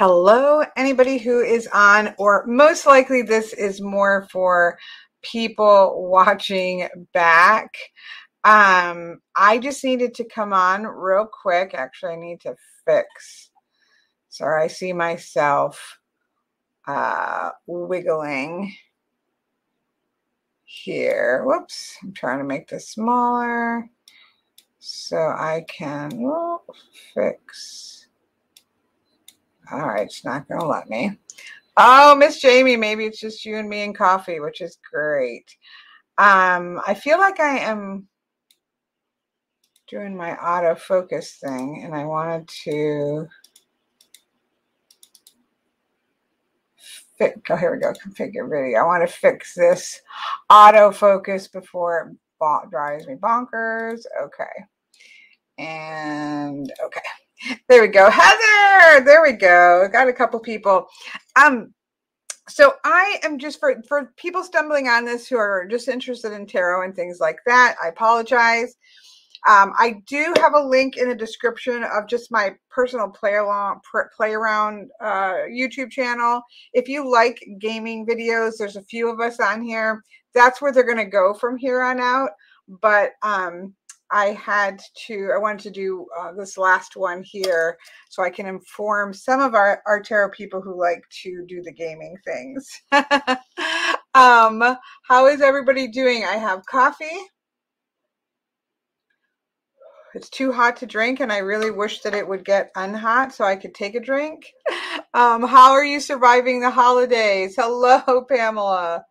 hello, anybody who is on, or most likely this is more for people watching back. Um, I just needed to come on real quick. Actually, I need to fix. Sorry, I see myself uh, wiggling here. Whoops, I'm trying to make this smaller so I can oh, fix. All right, it's not going to let me. Oh, Miss Jamie, maybe it's just you and me and coffee, which is great. Um, I feel like I am doing my autofocus thing, and I wanted to. Oh, here we go. Configure video. I want to fix this autofocus before it drives me bonkers. Okay. And okay. There we go. Heather, there we go. Got a couple people. Um, so I am just for for people stumbling on this who are just interested in tarot and things like that. I apologize. Um, I do have a link in the description of just my personal play along play around uh, YouTube channel. If you like gaming videos, there's a few of us on here. That's where they're going to go from here on out. But um, I had to, I wanted to do uh, this last one here so I can inform some of our, our tarot people who like to do the gaming things. um, how is everybody doing? I have coffee. It's too hot to drink, and I really wish that it would get unhot so I could take a drink. Um, how are you surviving the holidays? Hello, Pamela.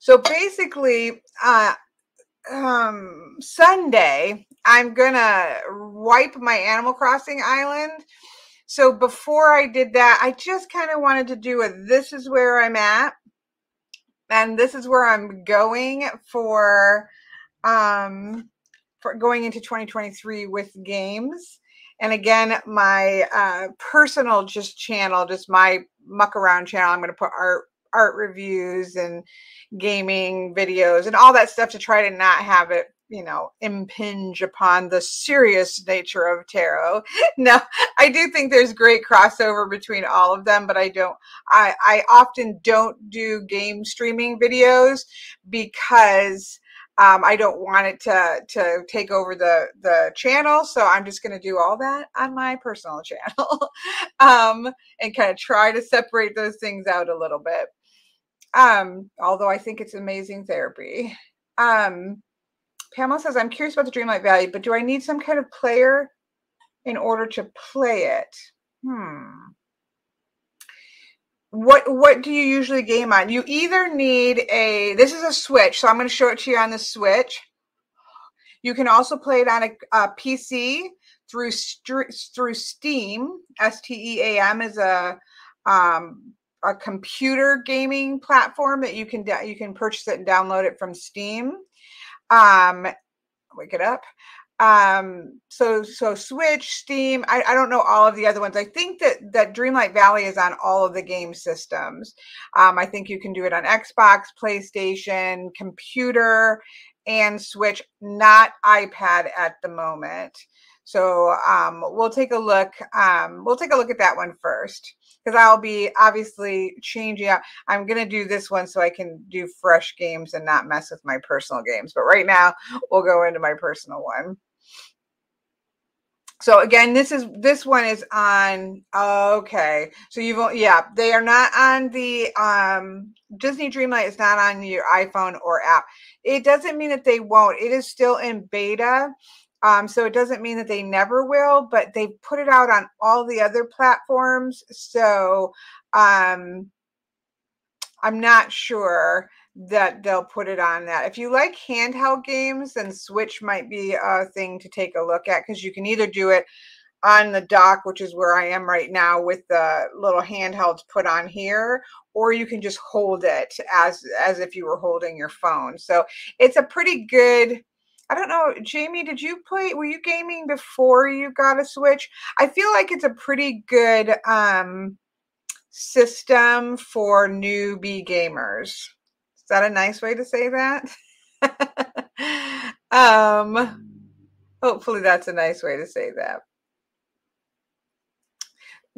So basically, uh, um, Sunday, I'm gonna wipe my Animal Crossing island. So before I did that, I just kind of wanted to do a this is where I'm at, and this is where I'm going for um for going into 2023 with games. And again, my uh, personal just channel, just my muck around channel, I'm going to put art art reviews and gaming videos and all that stuff to try to not have it you know impinge upon the serious nature of tarot no i do think there's great crossover between all of them but i don't i i often don't do game streaming videos because um, I don't want it to to take over the the channel, so I'm just going to do all that on my personal channel, um, and kind of try to separate those things out a little bit. Um, although I think it's amazing therapy. Um, Pamela says, I'm curious about the Dreamlight Valley, but do I need some kind of player in order to play it? Hmm. What what do you usually game on? You either need a this is a Switch, so I'm going to show it to you on the Switch. You can also play it on a, a PC through through Steam. S T E A M is a um, a computer gaming platform that you can you can purchase it and download it from Steam. Um, wake it up. Um, so so Switch, Steam. I, I don't know all of the other ones. I think that that Dreamlight Valley is on all of the game systems. Um, I think you can do it on Xbox, PlayStation, computer, and Switch. Not iPad at the moment. So um, we'll take a look. Um, we'll take a look at that one first because I'll be obviously changing out. I'm going to do this one so I can do fresh games and not mess with my personal games. But right now, we'll go into my personal one. So again, this is this one is on. Okay, so you've yeah, they are not on the um Disney Dreamlight is not on your iPhone or app. It doesn't mean that they won't. It is still in beta. Um, so it doesn't mean that they never will, but they put it out on all the other platforms. So um, I'm not sure that they'll put it on that. If you like handheld games, then Switch might be a thing to take a look at because you can either do it on the dock, which is where I am right now with the little handhelds put on here, or you can just hold it as as if you were holding your phone. So it's a pretty good I don't know, Jamie, did you play were you gaming before you got a Switch? I feel like it's a pretty good um system for newbie gamers. Is that a nice way to say that? um hopefully that's a nice way to say that.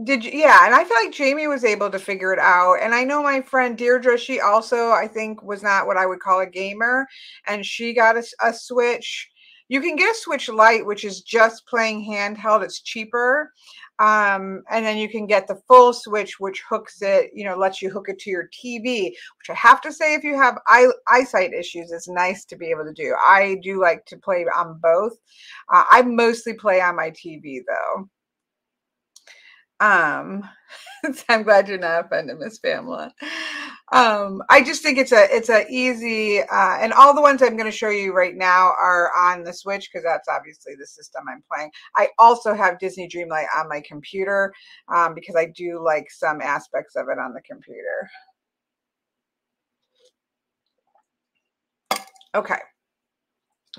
Did you? Yeah, and I feel like Jamie was able to figure it out. And I know my friend Deirdre, she also, I think, was not what I would call a gamer, and she got a, a Switch. You can get a Switch Lite, which is just playing handheld. It's cheaper. Um, and then you can get the full switch, which hooks it, you know, lets you hook it to your TV, which I have to say, if you have eye, eyesight issues, it's nice to be able to do. I do like to play on both. Uh, I mostly play on my TV though. Um, I'm glad you're not offended, Miss Pamela. Um, I just think it's a it's a easy uh, and all the ones I'm going to show you right now are on the Switch because that's obviously the system I'm playing. I also have Disney Dreamlight on my computer um, because I do like some aspects of it on the computer. Okay.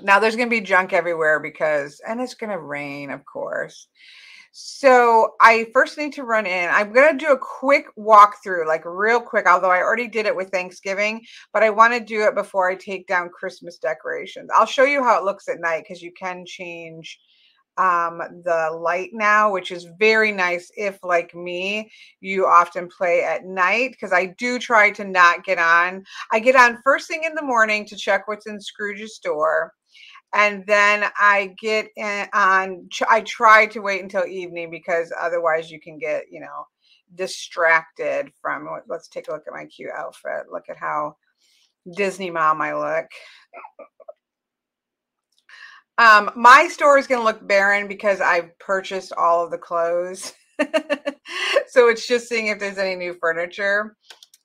Now there's going to be junk everywhere because, and it's going to rain, of course. So I first need to run in. I'm going to do a quick walkthrough, like real quick, although I already did it with Thanksgiving, but I want to do it before I take down Christmas decorations. I'll show you how it looks at night because you can change um the light now which is very nice if like me you often play at night because i do try to not get on i get on first thing in the morning to check what's in scrooge's store and then I get in on. I try to wait until evening because otherwise you can get you know distracted from. Let's take a look at my cute outfit. Look at how Disney mom I look. Um, my store is going to look barren because I've purchased all of the clothes. so it's just seeing if there's any new furniture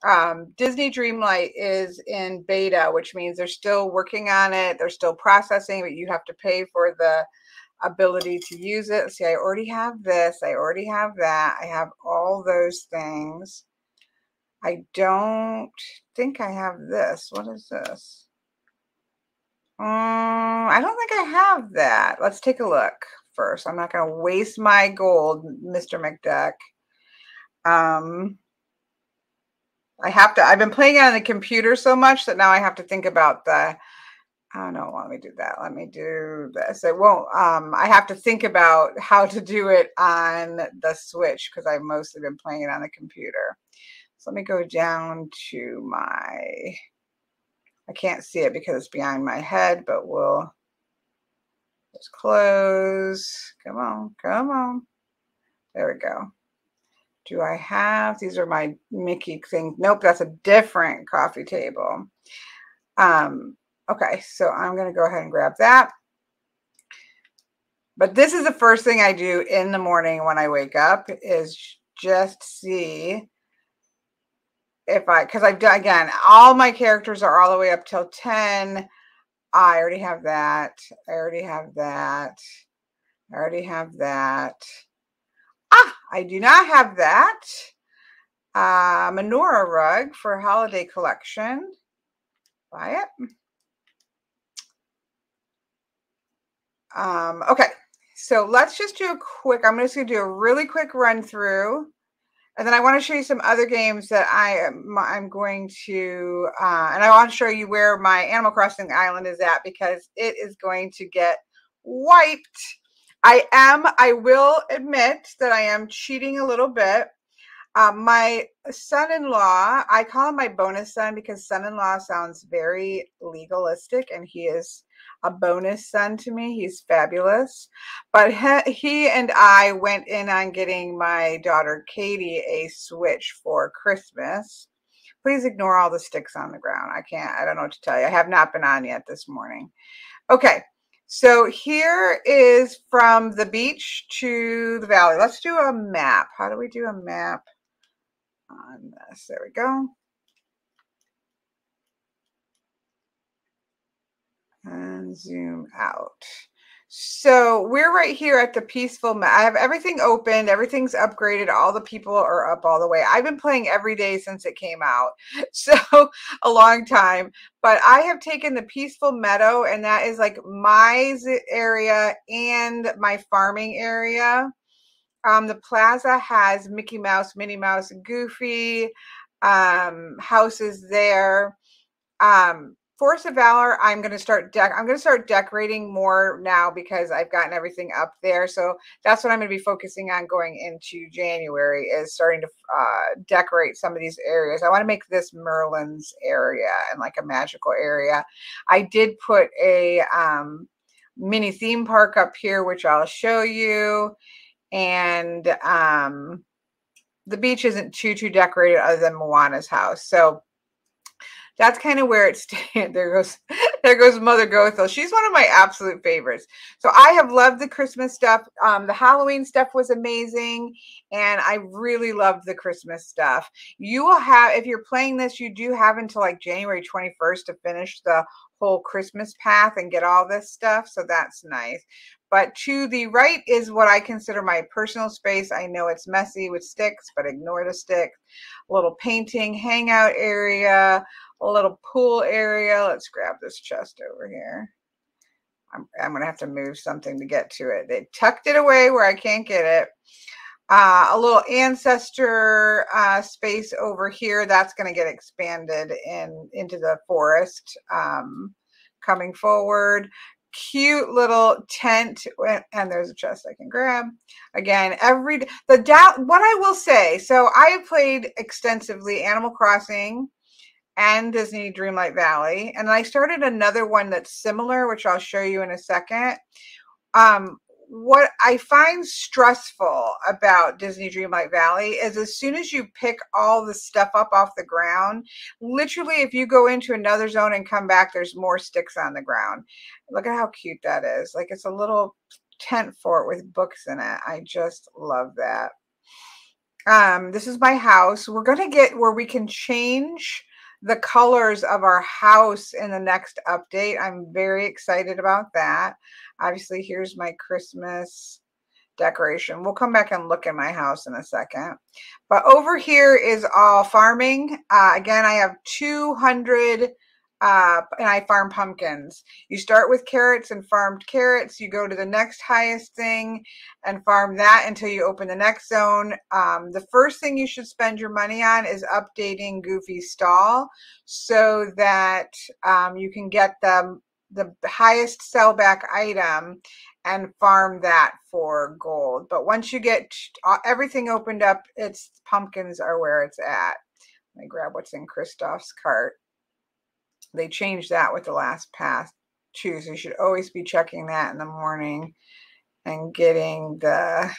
um, Disney Dreamlight is in beta, which means they're still working on it. They're still processing, but you have to pay for the ability to use it. See, I already have this. I already have that. I have all those things. I don't think I have this. What is this? Um, I don't think I have that. Let's take a look first. I'm not going to waste my gold, Mr. McDuck. Um, I have to, I've been playing it on the computer so much that now I have to think about the, I don't know, let me do that. Let me do this. It won't, um, I have to think about how to do it on the Switch because I've mostly been playing it on the computer. So let me go down to my, I can't see it because it's behind my head, but we'll just close. Come on, come on. There we go do I have? These are my Mickey things. Nope, that's a different coffee table. Um, okay, so I'm going to go ahead and grab that. But this is the first thing I do in the morning when I wake up is just see if I, because I've done, again, all my characters are all the way up till 10. I already have that. I already have that. I already have that. Ah, I do not have that. Uh, menorah rug for holiday collection. Buy it. Um, okay, so let's just do a quick, I'm just going to do a really quick run through. And then I want to show you some other games that I am I'm going to, uh, and I want to show you where my Animal Crossing island is at because it is going to get wiped I am, I will admit that I am cheating a little bit. Um, my son in law, I call him my bonus son because son in law sounds very legalistic and he is a bonus son to me. He's fabulous. But he, he and I went in on getting my daughter Katie a Switch for Christmas. Please ignore all the sticks on the ground. I can't, I don't know what to tell you. I have not been on yet this morning. Okay, so here is from the beach to the valley. Let's do a map. How do we do a map on this? There we go. And zoom out. So we're right here at the peaceful. I have everything opened. Everything's upgraded. All the people are up all the way. I've been playing every day since it came out. So a long time. But I have taken the peaceful meadow and that is like my area and my farming area. Um, the plaza has Mickey Mouse, Minnie Mouse, Goofy um, houses there. Um, Forest of Valor, I'm going to start I'm going to start decorating more now because I've gotten everything up there. So that's what I'm going to be focusing on going into January is starting to uh, decorate some of these areas. I want to make this Merlin's area and like a magical area. I did put a um, mini theme park up here, which I'll show you. And um, the beach isn't too, too decorated other than Moana's house. So that's kind of where it stands. There goes, there goes Mother Gothel. She's one of my absolute favorites. So I have loved the Christmas stuff. Um, the Halloween stuff was amazing, and I really loved the Christmas stuff. You will have, if you're playing this, you do have until like January 21st to finish the whole Christmas path and get all this stuff. So that's nice. But to the right is what I consider my personal space. I know it's messy with sticks, but ignore the sticks. A little painting, hangout area, a little pool area. Let's grab this chest over here. I'm, I'm going to have to move something to get to it. They tucked it away where I can't get it. Uh, a little ancestor uh, space over here that's going to get expanded in into the forest um, coming forward cute little tent and there's a chest I can grab again every the doubt what I will say so I played extensively Animal Crossing and Disney Dreamlight Valley and I started another one that's similar which I'll show you in a second um what I find stressful about Disney Dreamlight Valley is as soon as you pick all the stuff up off the ground, literally, if you go into another zone and come back, there's more sticks on the ground. Look at how cute that is. Like it's a little tent fort with books in it. I just love that. Um, this is my house. We're going to get where we can change the colors of our house in the next update. I'm very excited about that. Obviously, here's my Christmas decoration. We'll come back and look at my house in a second. But over here is all farming. Uh, again, I have 200 uh, and I farm pumpkins. You start with carrots and farmed carrots. You go to the next highest thing and farm that until you open the next zone. Um, the first thing you should spend your money on is updating Goofy's stall so that um, you can get the, the highest sellback item and farm that for gold. But once you get everything opened up, it's pumpkins are where it's at. Let me grab what's in Kristoff's cart they changed that with the last pass too. So you should always be checking that in the morning and getting the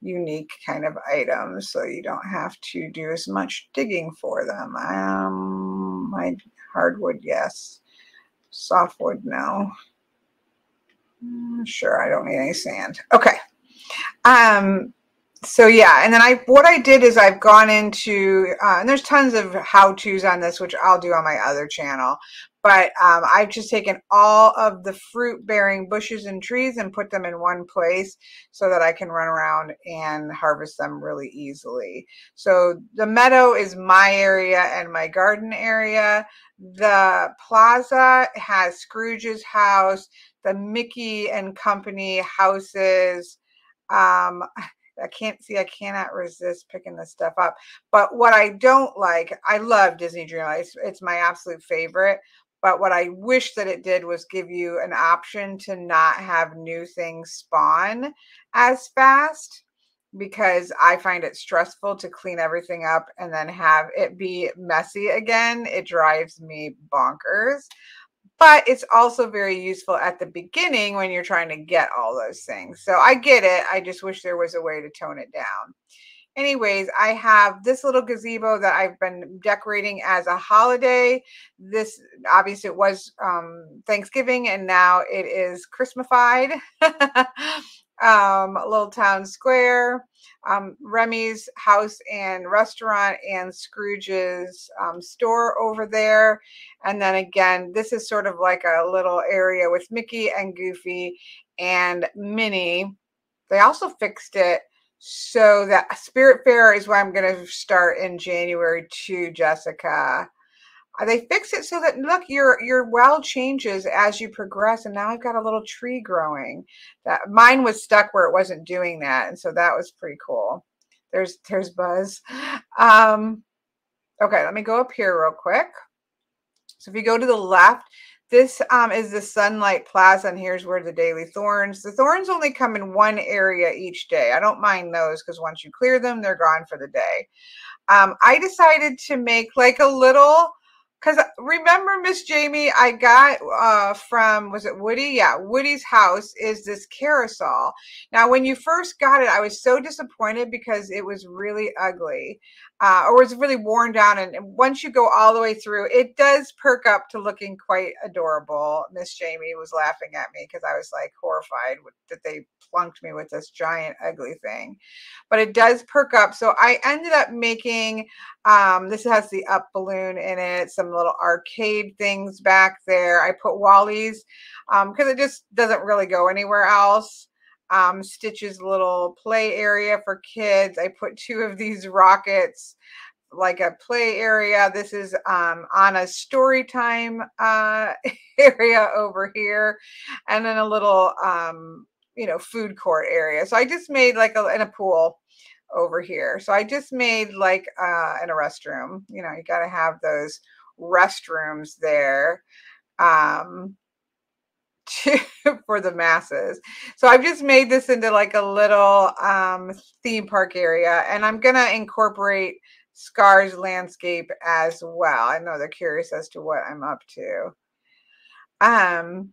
unique kind of items so you don't have to do as much digging for them. Um, my hardwood, yes. Softwood, no. Mm, sure, I don't need any sand. Okay. Um, so yeah and then i what i did is i've gone into uh, and there's tons of how to's on this which i'll do on my other channel but um, i've just taken all of the fruit bearing bushes and trees and put them in one place so that i can run around and harvest them really easily. So the meadow is my area and my garden area. The plaza has scrooge's house the mickey and company houses um I can't see, I cannot resist picking this stuff up. But what I don't like, I love Disney Dreamlight. It's, it's my absolute favorite. But what I wish that it did was give you an option to not have new things spawn as fast because I find it stressful to clean everything up and then have it be messy again. It drives me bonkers but it's also very useful at the beginning when you're trying to get all those things. So I get it. I just wish there was a way to tone it down. Anyways, I have this little gazebo that I've been decorating as a holiday. This obviously it was um, Thanksgiving and now it is Christmasified. um, Little Town Square, um, Remy's house and restaurant, and Scrooge's um, store over there. And then again, this is sort of like a little area with Mickey and Goofy and Minnie. They also fixed it so that Spirit Fair is where I'm going to start in January too, Jessica. They fix it so that look your your well changes as you progress and now i've got a little tree growing that mine was stuck where it wasn't doing that and so that was pretty cool there's there's buzz um okay let me go up here real quick So if you go to the left, this um, is the Sunlit Plateau, and here's where the daily thorns. The thorns only come in one area each day. I don't mind those because once you clear them, they're gone for the day. Um, I decided to make like a little because remember miss jamie i got uh from was it woody? Yeah woody's house is this carousel. Now when you first got it i was so disappointed because it was really ugly uh, or was really worn down and once you go all the way through it does perk up to looking quite adorable. Miss jamie was laughing at me because i was like horrified that they plunked me with this giant ugly thing. But it does perk up so i ended up making um, this has the up balloon in it some little arcade things back there i put WALL-E's because um, it just doesn't really go anywhere else um, Stitch's little play area for kids. I put two of these rockets like a play area. This is um, Anna's story time uh, area over here. And then a little, um, you know, food court area. So I just made like a, in a pool over here. So I just made like uh, in a restroom, you know, you got to have those restrooms there. Um, to, for the masses. So I've just made this into like a little um, theme park area and I'm going to incorporate Scar's landscape as well. I know they're curious as to what I'm up to. Um,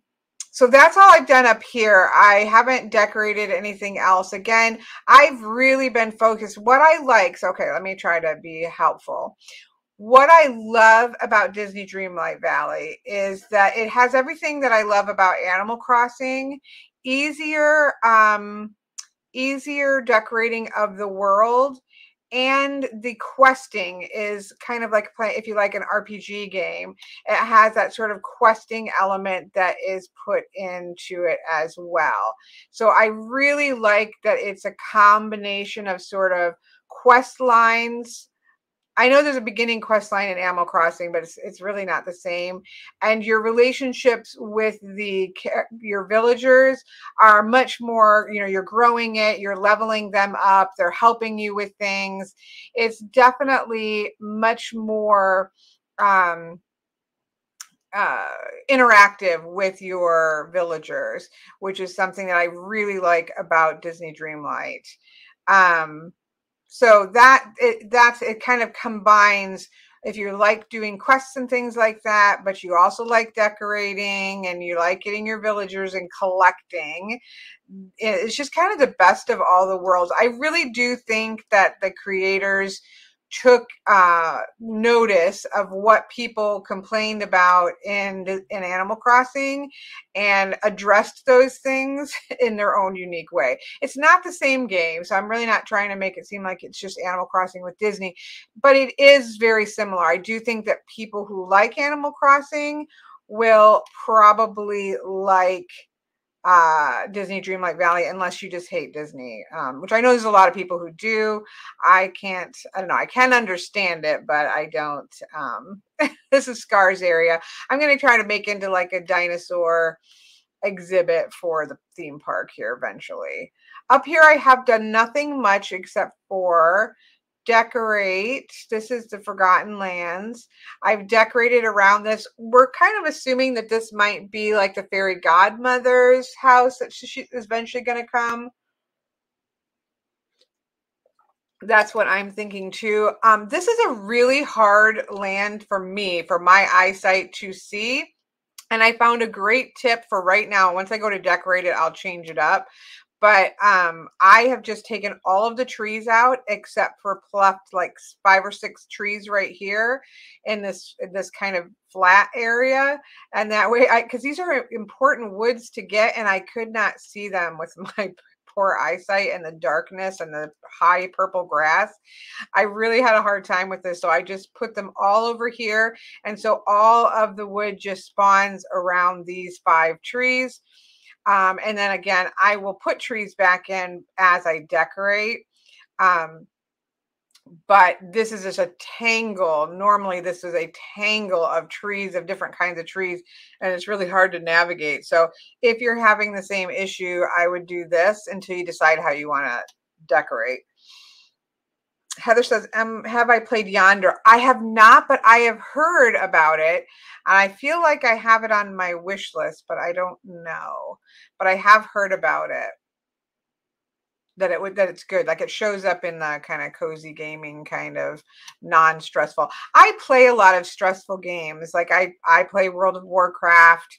so that's all I've done up here. I haven't decorated anything else. Again, I've really been focused. What I like, so okay, let me try to be helpful what I love about Disney Dreamlight Valley is that it has everything that I love about Animal Crossing. Easier, um, easier decorating of the world, and the questing is kind of like play if you like an RPG game. It has that sort of questing element that is put into it as well. So I really like that it's a combination of sort of quest lines I know there's a beginning quest line in Animal Crossing, but it's it's really not the same. And your relationships with the your villagers are much more. You know, you're growing it, you're leveling them up, they're helping you with things. It's definitely much more. Um, uh, interactive with your villagers, which is something that I really like about Disney Dreamlight. Um, so that it, that's it kind of combines if you like doing quests and things like that but you also like decorating and you like getting your villagers and collecting it's just kind of the best of all the worlds. I really do think that the creators took uh, notice of what people complained about in in Animal Crossing and addressed those things in their own unique way. It's not the same game, so I'm really not trying to make it seem like it's just Animal Crossing with Disney, but it is very similar. I do think that people who like Animal Crossing will probably like uh, Disney Dreamlight Valley unless you just hate Disney, um, which I know there's a lot of people who do. I can't, I don't know, I can understand it, but I don't. Um, this is Scars area. I'm going to try to make into like a dinosaur exhibit for the theme park here eventually. Up here, I have done nothing much except for decorate. This is the Forgotten Lands. I've decorated around this. We're kind of assuming that this might be like the fairy godmother's house that she is eventually going to come. That's what I'm thinking too. Um, this is a really hard land for me, for my eyesight to see. And I found a great tip for right now. Once I go to decorate it, I'll change it up but um, I have just taken all of the trees out except for plucked like five or six trees right here in this in this kind of flat area, and that way, I because these are important woods to get, and I could not see them with my poor eyesight and the darkness and the high purple grass. I really had a hard time with this. So I just put them all over here. And so all of the wood just spawns around these five trees. Um, and then again, I will put trees back in as I decorate. Um, but this is just a tangle. Normally, this is a tangle of trees, of different kinds of trees, and it's really hard to navigate. So, if you're having the same issue, I would do this until you decide how you want to decorate. Heather says, um, have I played Yonder? I have not, but I have heard about it. And I feel like I have it on my wish list, but I don't know. But I have heard about it. That it would that it's good. Like it shows up in the kind of cozy gaming kind of non-stressful. I play a lot of stressful games. Like I I play World of Warcraft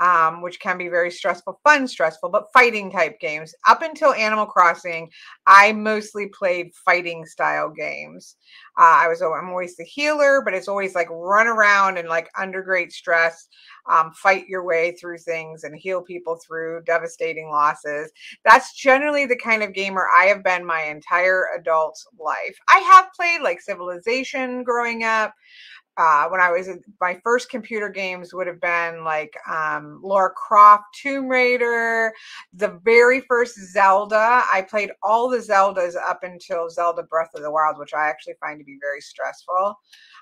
um, which can be very stressful, fun, stressful, but fighting type games. Up until Animal Crossing, I mostly played fighting style games. Uh, I was I'm always the healer, but it's always like run around and like under great stress, um, fight your way through things and heal people through devastating losses. That's generally the kind of gamer I have been my entire adult life. I have played like Civilization growing up uh, when I was in my first computer games would have been like um, Lara Croft, Tomb Raider, the very first Zelda. I played all the Zeldas up until Zelda Breath of the Wild, which I actually find to be very stressful.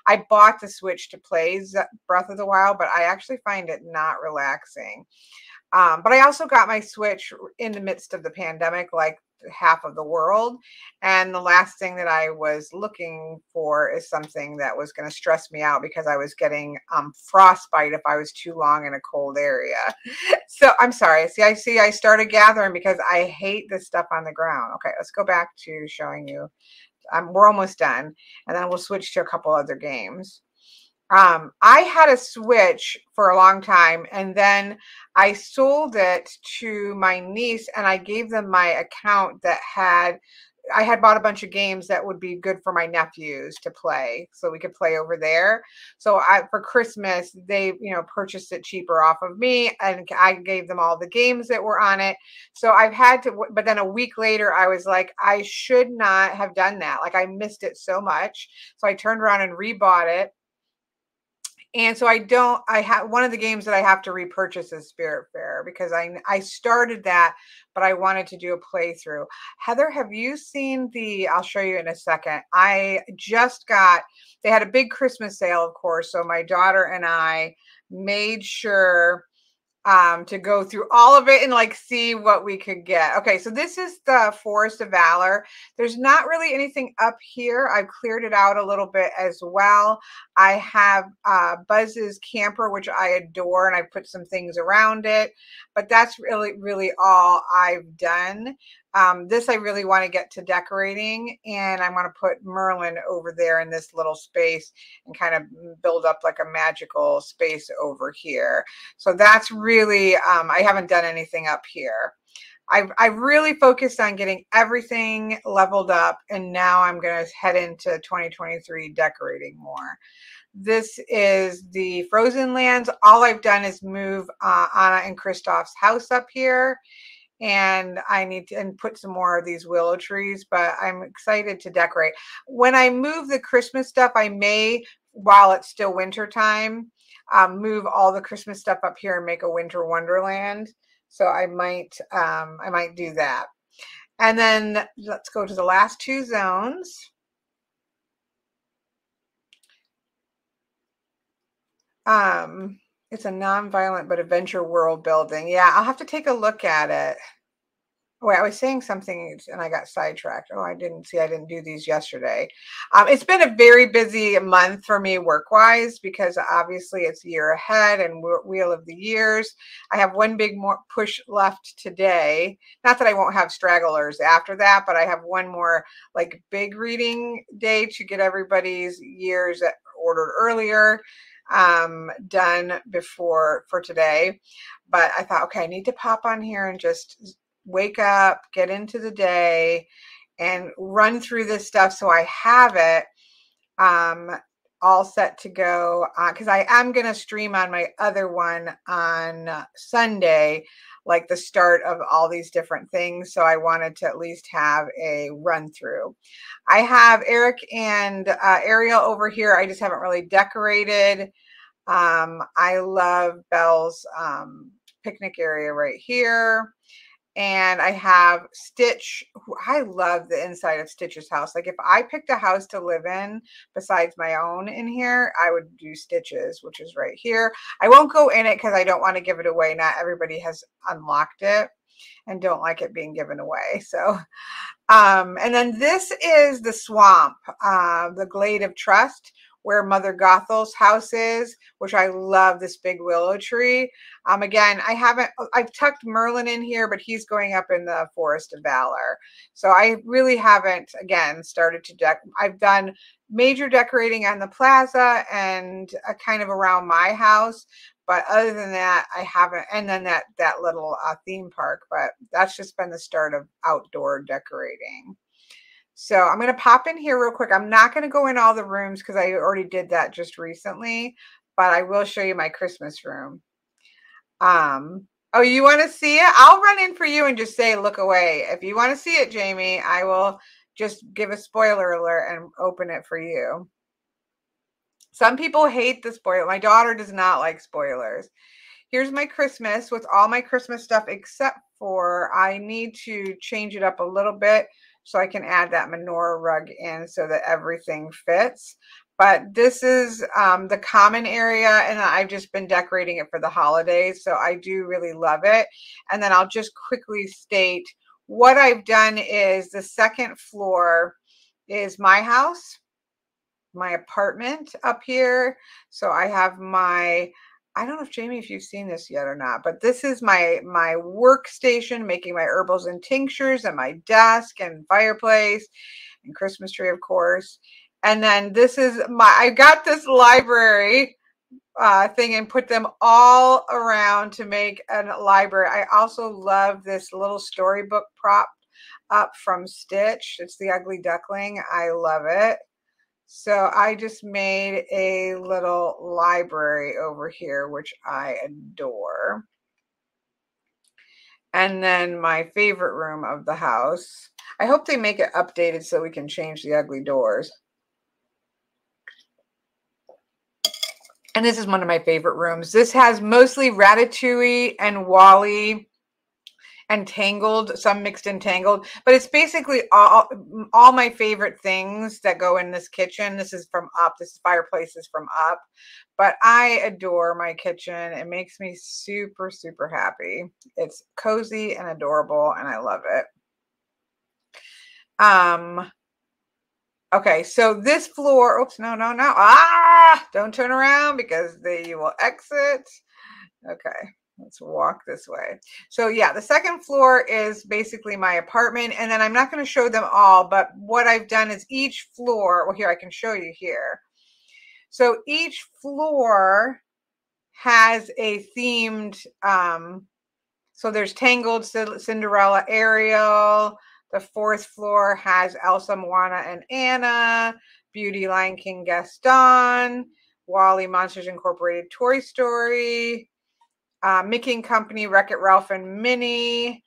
I bought the Switch to play Z- Breath of the Wild, but I actually find it not relaxing. Um, but I also got my Switch in the midst of the pandemic, like half of the world. And the last thing that I was looking for is something that was going to stress me out because I was getting um, frostbite if I was too long in a cold area. So I'm sorry. See, I see I started gathering because I hate this stuff on the ground. Okay, let's go back to showing you. Um, we're almost done. And then we'll switch to a couple other games um, I had a Switch for a long time and then I sold it to my niece and I gave them my account that had I had bought a bunch of games that would be good for my nephews to play so we could play over there. So I for Christmas they, you know, purchased it cheaper off of me and I gave them all the games that were on it. So I've had to but then a week later I was like I should not have done that. Like I missed it so much. So I turned around and rebought it and so I don't. I have one of the games that I have to repurchase is Spirit Fair because I I started that, but I wanted to do a playthrough. Heather, have you seen the? I'll show you in a second. I just got. They had a big Christmas sale, of course. So my daughter and I made sure um, to go through all of it and like see what we could get. Okay, so this is the Forest of Valor. There's not really anything up here. I've cleared it out a little bit as well. I have uh, Buzz's camper, which I adore, and I put some things around it. But that's really, really all I've done. Um, this I really want to get to decorating and I want to put Merlin over there in this little space and kind of build up like a magical space over here. So that's really, um, I haven't done anything up here. I've, I've really focused on getting everything leveled up and now I'm going to head into 2023 decorating more. This is the Frozen Lands. All I've done is move uh, Anna and Kristoff's house up here and I need to and put some more of these willow trees, but I'm excited to decorate. When I move the Christmas stuff, I may, while it's still winter time, um, move all the Christmas stuff up here and make a winter wonderland. So I might um, I might do that. And then let's go to the last two zones. Um, it's a non-violent but adventure world building. Yeah, I'll have to take a look at it. Wait, I was saying something and I got sidetracked. Oh, I didn't see. I didn't do these yesterday. Um, it's been a very busy month for me work-wise because obviously it's year ahead and wheel of the years. I have one big more push left today. Not that I won't have stragglers after that, but I have one more like big reading day to get everybody's years ordered earlier um, done before for today. But I thought, okay, I need to pop on here and just wake up, get into the day, and run through this stuff so I have it um, all set to go. Because uh, I am going to stream on my other one on Sunday like the start of all these different things. So I wanted to at least have a run through. I have Eric and uh, Ariel over here. I just haven't really decorated. Um, I love Belle's um, picnic area right here. And I have Stitch. I love the inside of Stitch's house. Like if I picked a house to live in besides my own in here, I would do Stitch's, which is right here. I won't go in it because I don't want to give it away. Not everybody has unlocked it and don't like it being given away. So Um, and then this is the swamp, uh, the glade of trust where Mother Gothel's house is, which I love this big willow tree. Um, again, I haven't, I've tucked Merlin in here, but he's going up in the Forest of Valor. So I really haven't, again, started to deck. I've done major decorating on the plaza and uh, kind of around my house. But other than that, I haven't. And then that that little uh, theme park. But that's just been the start of outdoor decorating. So I'm going to pop in here real quick. I'm not going to go in all the rooms because I already did that just recently, but I will show you my Christmas room. Um, oh, you want to see it? I'll run in for you and just say, look away. If you want to see it, Jamie, I will just give a spoiler alert and open it for you. Some people hate the spoiler. My daughter does not like spoilers. Here's my Christmas with all my Christmas stuff except for I need to change it up a little bit so I can add that menorah rug in so that everything fits. But this is um, the common area, and I've just been decorating it for the holidays. So I do really love it. And then I'll just quickly state what I've done is the second floor is my house, my apartment up here. So I have my I don't know if Jamie, if you've seen this yet or not, but this is my my workstation, making my herbals and tinctures, and my desk and fireplace, and Christmas tree, of course. And then this is my I got this library uh, thing and put them all around to make a library. I also love this little storybook prop up from Stitch. It's the Ugly Duckling. I love it. So I just made a little library over here, which I adore. And then my favorite room of the house. I hope they make it updated so we can change the ugly doors. And this is one of my favorite rooms. This has mostly Ratatouille and WALL-E and Tangled, some mixed and Tangled, but it's basically all all my favorite things that go in this kitchen. This is from Up. This fireplace is from Up, but I adore my kitchen. It makes me super super happy. It's cozy and adorable, and I love it. Um. Okay, so this floor. Oops, no, no, no. Ah, don't turn around because they you will exit. Okay. Let's walk this way. So yeah, the second floor is basically my apartment. And then I'm not going to show them all, but what I've done is each floor, well, here, I can show you here. So each floor has a themed, um, so there's Tangled, Cinderella, Ariel. The fourth floor has Elsa, Moana, and Anna. Beauty, Lion King, Gaston. WALL-E, Monsters Incorporated, Toy Story uh, Mickey and Company, Wreck It Ralph and Minnie,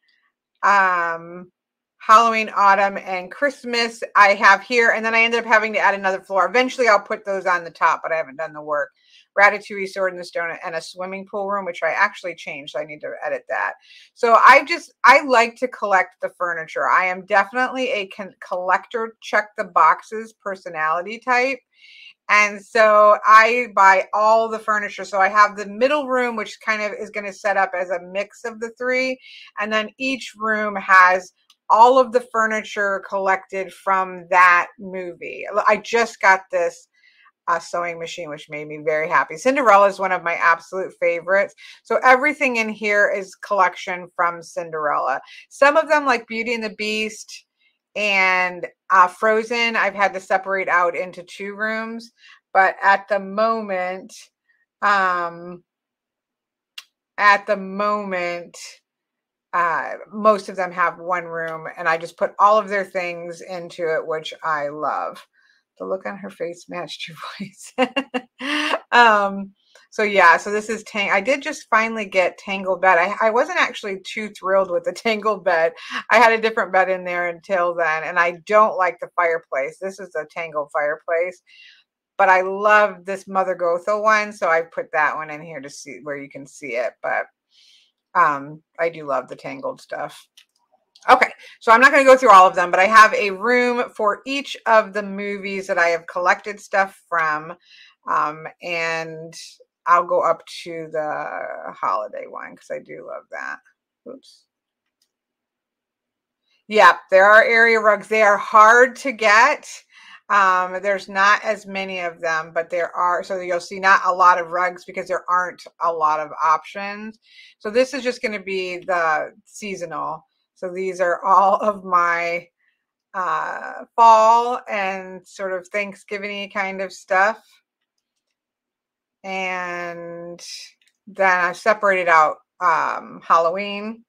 um, Halloween, Autumn, and Christmas I have here. And then I ended up having to add another floor. Eventually I'll put those on the top, but I haven't done the work. Ratatouille, Sword in the Stone, and a swimming pool room, which I actually changed. I need to edit that. So I just, I like to collect the furniture. I am definitely a collector, check the boxes personality type. And so I buy all the furniture. So I have the middle room, which kind of is going to set up as a mix of the three. And then each room has all of the furniture collected from that movie. I just got this uh, sewing machine, which made me very happy. Cinderella is one of my absolute favorites. So everything in here is collection from Cinderella. Some of them, like Beauty and the Beast, and uh, Frozen, I've had to separate out into two rooms, but at the moment, um, at the moment, uh, most of them have one room, and I just put all of their things into it, which I love. The look on her face matched your voice. um, so yeah, so this is Tang. I did just finally get Tangled bed. I, I wasn't actually too thrilled with the Tangled bed. I had a different bed in there until then, and I don't like the fireplace. This is a Tangled fireplace, but I love this Mother Gothel one, so I put that one in here to see where you can see it. But um, I do love the Tangled stuff. Okay, so I'm not going to go through all of them, but I have a room for each of the movies that I have collected stuff from. Um, and I'll go up to the holiday one because I do love that. Oops. Yep, there are area rugs. They are hard to get. Um, there's not as many of them, but there are. So you'll see not a lot of rugs because there aren't a lot of options. So this is just going to be the seasonal. So these are all of my uh, fall and sort of Thanksgiving kind of stuff. And then I separated out um, Halloween.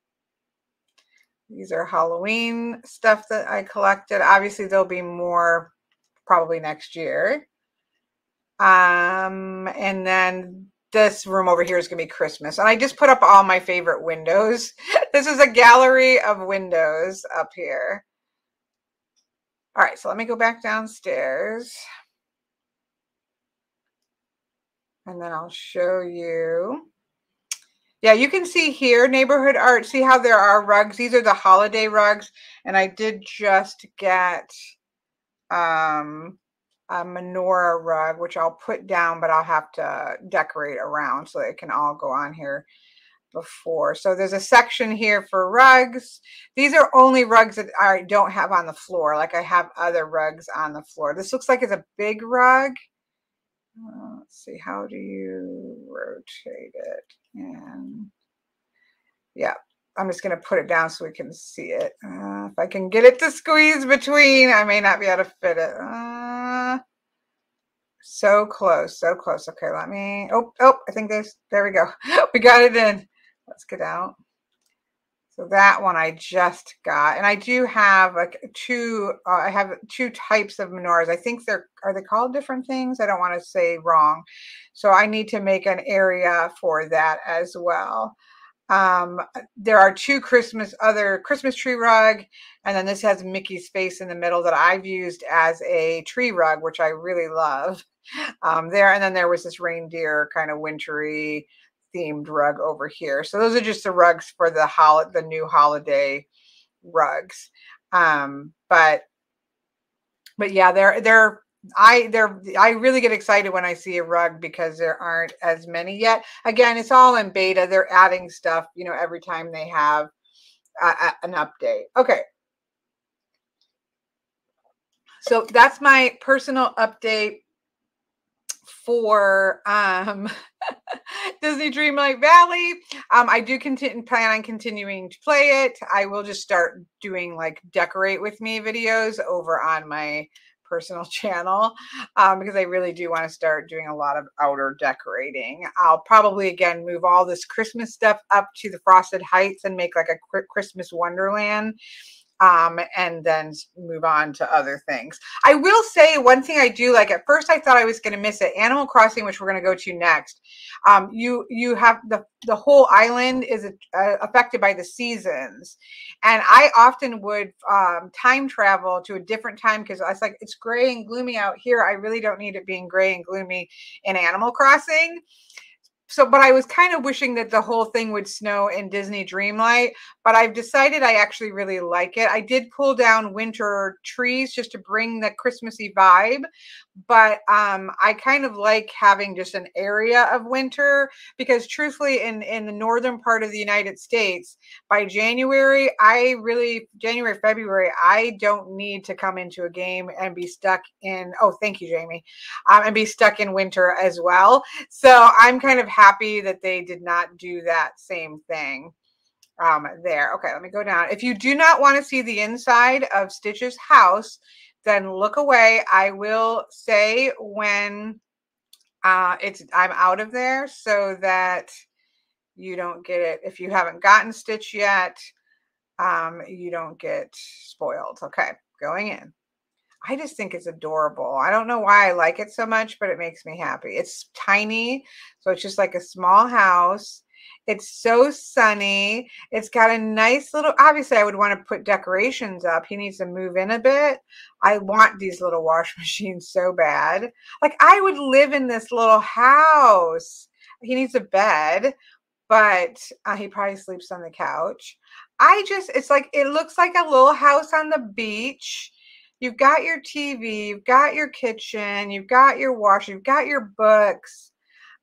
These are Halloween stuff that I collected. Obviously, there'll be more probably next year. Um, and then this room over here is going to be Christmas. And I just put up all my favorite windows. this is a gallery of windows up here. All right, so let me go back downstairs. And then I'll show you. Yeah, you can see here, neighborhood art. See how there are rugs? These are the holiday rugs. And I did just get um, a menorah rug, which I'll put down, but I'll have to decorate around so it can all go on here before. So there's a section here for rugs. These are only rugs that I don't have on the floor. Like I have other rugs on the floor. This looks like it's a big rug. Uh, let's see, how do you rotate it? And yeah, I'm just going to put it down so we can see it. Uh, if I can get it to squeeze between, I may not be able to fit it. Uh, so close, so close. Okay, let me, oh, oh, I think there's, there we go. we got it in. Let's get out. So that one I just got, and I do have like two. Uh, I have two types of menorahs. I think they're are they called different things? I don't want to say wrong. So I need to make an area for that as well. Um, there are two Christmas other Christmas tree rug, and then this has Mickey's face in the middle that I've used as a tree rug, which I really love. Um, there, and then there was this reindeer kind of wintry themed rug over here. So those are just the rugs for the hol- the new holiday rugs. Um, but but yeah, they're they're I they're I really get excited when I see a rug because there aren't as many yet. Again, it's all in beta. They're adding stuff, you know, every time they have an update. Okay. So that's my personal update for um, Disney Dreamlight Valley. Um, I do continue plan on continuing to play it. I will just start doing like decorate with me videos over on my personal channel um, because I really do want to start doing a lot of outer decorating. I'll probably again move all this Christmas stuff up to the Frosted Heights and make like a Christmas Wonderland um, and then move on to other things. I will say one thing I do like. At first, I thought I was going to miss it. Animal Crossing, which we're going to go to next. Um, you you have the the whole island is uh, affected by the seasons, and I often would um, time travel to a different time because I was like, it's gray and gloomy out here. I really don't need it being gray and gloomy in Animal Crossing so but i was kind of wishing that the whole thing would snow in disney dreamlight but i've decided i actually really like it. I did pull down winter trees just to bring the christmassy vibe but um i kind of like having just an area of winter because truthfully in in the northern part of the united states by january i really january february i don't need to come into a game and be stuck in oh thank you jamie um, and be stuck in winter as well. So i'm kind of happy that they did not do that same thing um, there. Okay, let me go down. If you do not want to see the inside of Stitch's house, then look away. I will say when uh, it's I'm out of there so that you don't get it. If you haven't gotten Stitch yet, um, you don't get spoiled. Okay, going in. I just think it's adorable. I don't know why I like it so much, but it makes me happy. It's tiny, so it's just like a small house. It's so sunny. It's got a nice little, obviously, I would want to put decorations up. He needs to move in a bit. I want these little wash machines so bad. Like, I would live in this little house. He needs a bed, but uh, he probably sleeps on the couch. I just, it's like, it looks like a little house on the beach you've got your TV, you've got your kitchen, you've got your washer, you've got your books.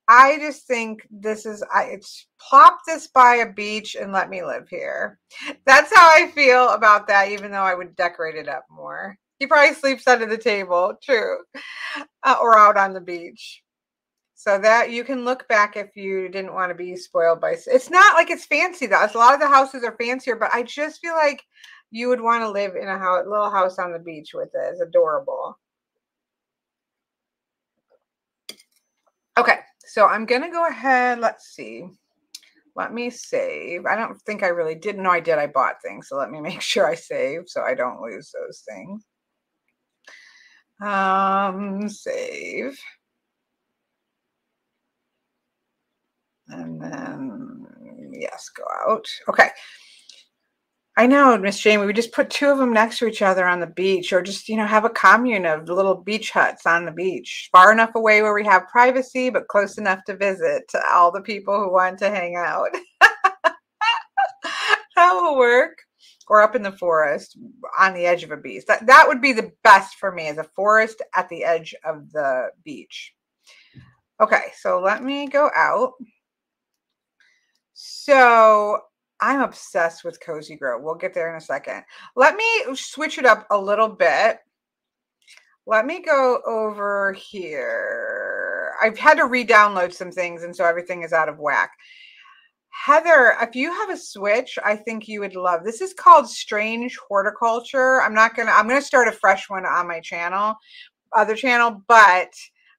I just think this is I it's plop this by a beach and let me live here. That's how I feel about that, even though I would decorate it up more. He probably sleeps under the table, true, uh, or out on the beach. So that you can look back if you didn't want to be spoiled by. It's not like it's fancy though. A lot of the houses are fancier, but I just feel like you would want to live in a house, little house on the beach with it. It's adorable. Okay, so I'm going to go ahead. Let's see. Let me save. I don't think I really did. No, I did. I bought things. So let me make sure I save so I don't lose those things. Um, save. And then, yes, go out. Okay. I know, Miss Jamie. We just put two of them next to each other on the beach, or just you know have a commune of little beach huts on the beach, far enough away where we have privacy, but close enough to visit all the people who want to hang out. that will work. Or up in the forest on the edge of a beach. That that would be the best for me, as a forest at the edge of the beach. Okay, so let me go out. So I'm obsessed with Cozy Grove. We'll get there in a second. Let me switch it up a little bit. Let me go over here. I've had to re-download some things, and so everything is out of whack. Heather, if you have a switch, I think you would love. This is called Strange Horticulture. I'm not gonna. I'm gonna start a fresh one on my channel, other channel, but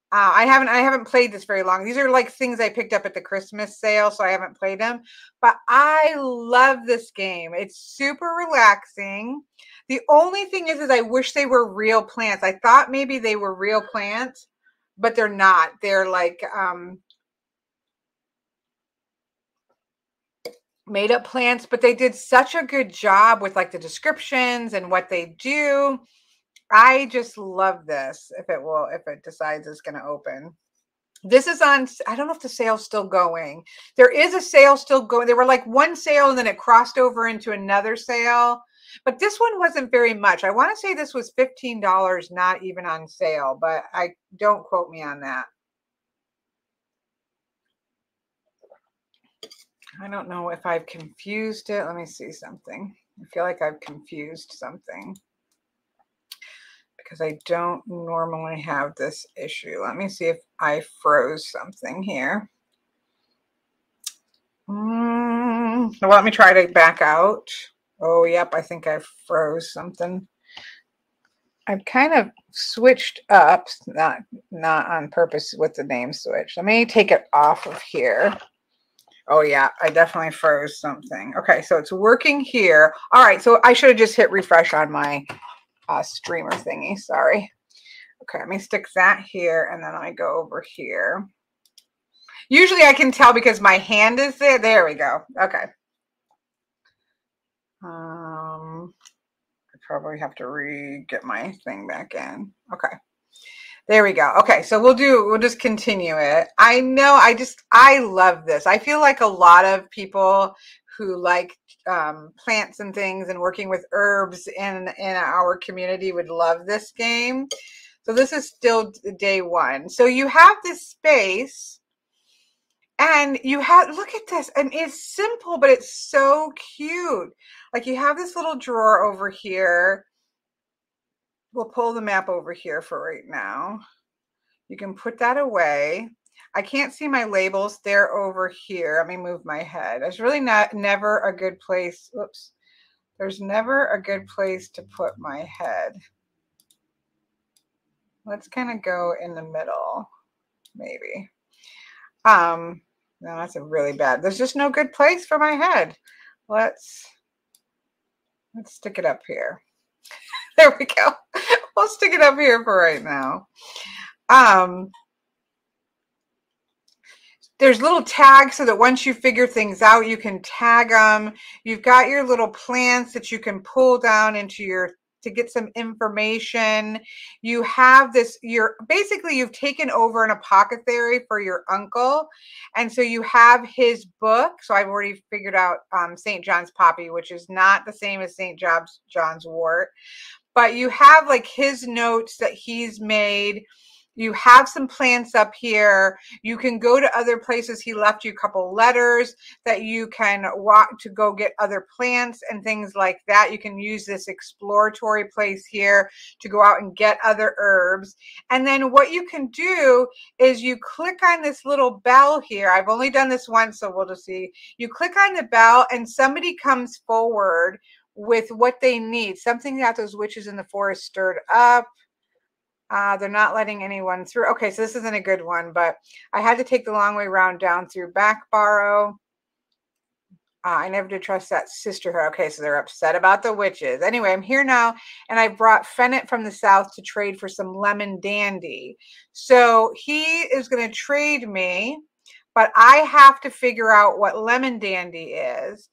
uh, I haven't I haven't played this very long. These are like things I picked up at the Christmas sale, so I haven't played them. But I love this game. It's super relaxing. The only thing is, is I wish they were real plants. I thought maybe they were real plants, but they're not. They're like um, made up plants. But they did such a good job with like the descriptions and what they do I just love this if it will, if it decides it's going to open. This is on, I don't know if the sale's still going. There is a sale still going. There were like one sale and then it crossed over into another sale. But this one wasn't very much. I want to say this was $15, not even on sale, but I don't quote me on that. I don't know if I've confused it. Let me see something. I feel like I've confused something because I don't normally have this issue. Let me see if I froze something here. Mm, let me try to back out. Oh, yep, I think I froze something. I've kind of switched up, not not on purpose with the name switch. Let me take it off of here. Oh yeah, I definitely froze something. Okay, so it's working here. All right, so I should have just hit refresh on my uh, streamer thingy. Sorry. Okay, let me stick that here and then I go over here. Usually I can tell because my hand is there. There we go. Okay. Um, I probably have to re-get my thing back in. Okay. There we go. Okay, so we'll do, we'll just continue it. I know, I just, I love this. I feel like a lot of people who like um, plants and things and working with herbs in in our community would love this game. So this is still day one. So you have this space and you have look at this and it's simple but it's so cute like you have this little drawer over here we'll pull the map over here for right now you can put that away I can't see my labels. They're over here. Let me move my head. There's really not never a good place. Oops. There's never a good place to put my head. Let's kind of go in the middle, maybe. Um, no, that's a really bad. There's just no good place for my head. Let's let's stick it up here. there we go. We'll stick it up here for right now. Um, there's little tags so that once you figure things out, you can tag them. You've got your little plants that you can pull down into your to get some information. You have this, you're basically you've taken over an apothecary for your uncle. And so you have his book. So I've already figured out um, St. John's Poppy, which is not the same as St. John's Wort. But you have like his notes that he's made you have some plants up here. You can go to other places. He left you a couple letters that you can walk to go get other plants and things like that. You can use this exploratory place here to go out and get other herbs. And then what you can do is you click on this little bell here. I've only done this once, so we'll just see. You click on the bell and somebody comes forward with what they need, something that those witches in the forest stirred up uh, they're not letting anyone through. Okay, so this isn't a good one, but I had to take the long way around down through Backbarrow. Uh, I never did trust that sisterhood. Okay, so they're upset about the witches. Anyway, I'm here now, and I brought Fennett from the south to trade for some lemon dandy. So he is going to trade me, but I have to figure out what lemon dandy is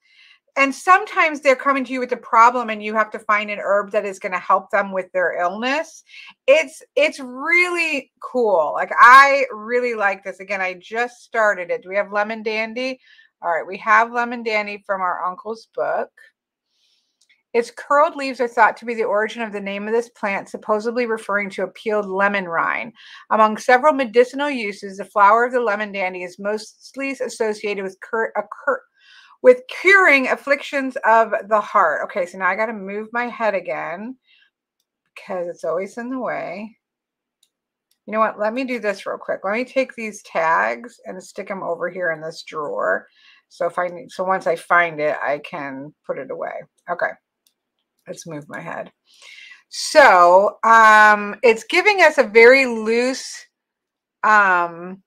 and sometimes they're coming to you with a problem and you have to find an herb that is going to help them with their illness. It's it's really cool. Like i really like this. Again i just started it. Do we have lemon dandy? All right we have lemon dandy from our uncle's book. Its curled leaves are thought to be the origin of the name of this plant, supposedly referring to a peeled lemon rind. Among several medicinal uses, the flower of the lemon dandy is mostly associated with cur- a cur- with curing afflictions of the heart. Okay, so now I got to move my head again because it's always in the way. You know what? Let me do this real quick. Let me take these tags and stick them over here in this drawer. So if I need, so once I find it, I can put it away. Okay. Let's move my head. So um, it's giving us a very loose um,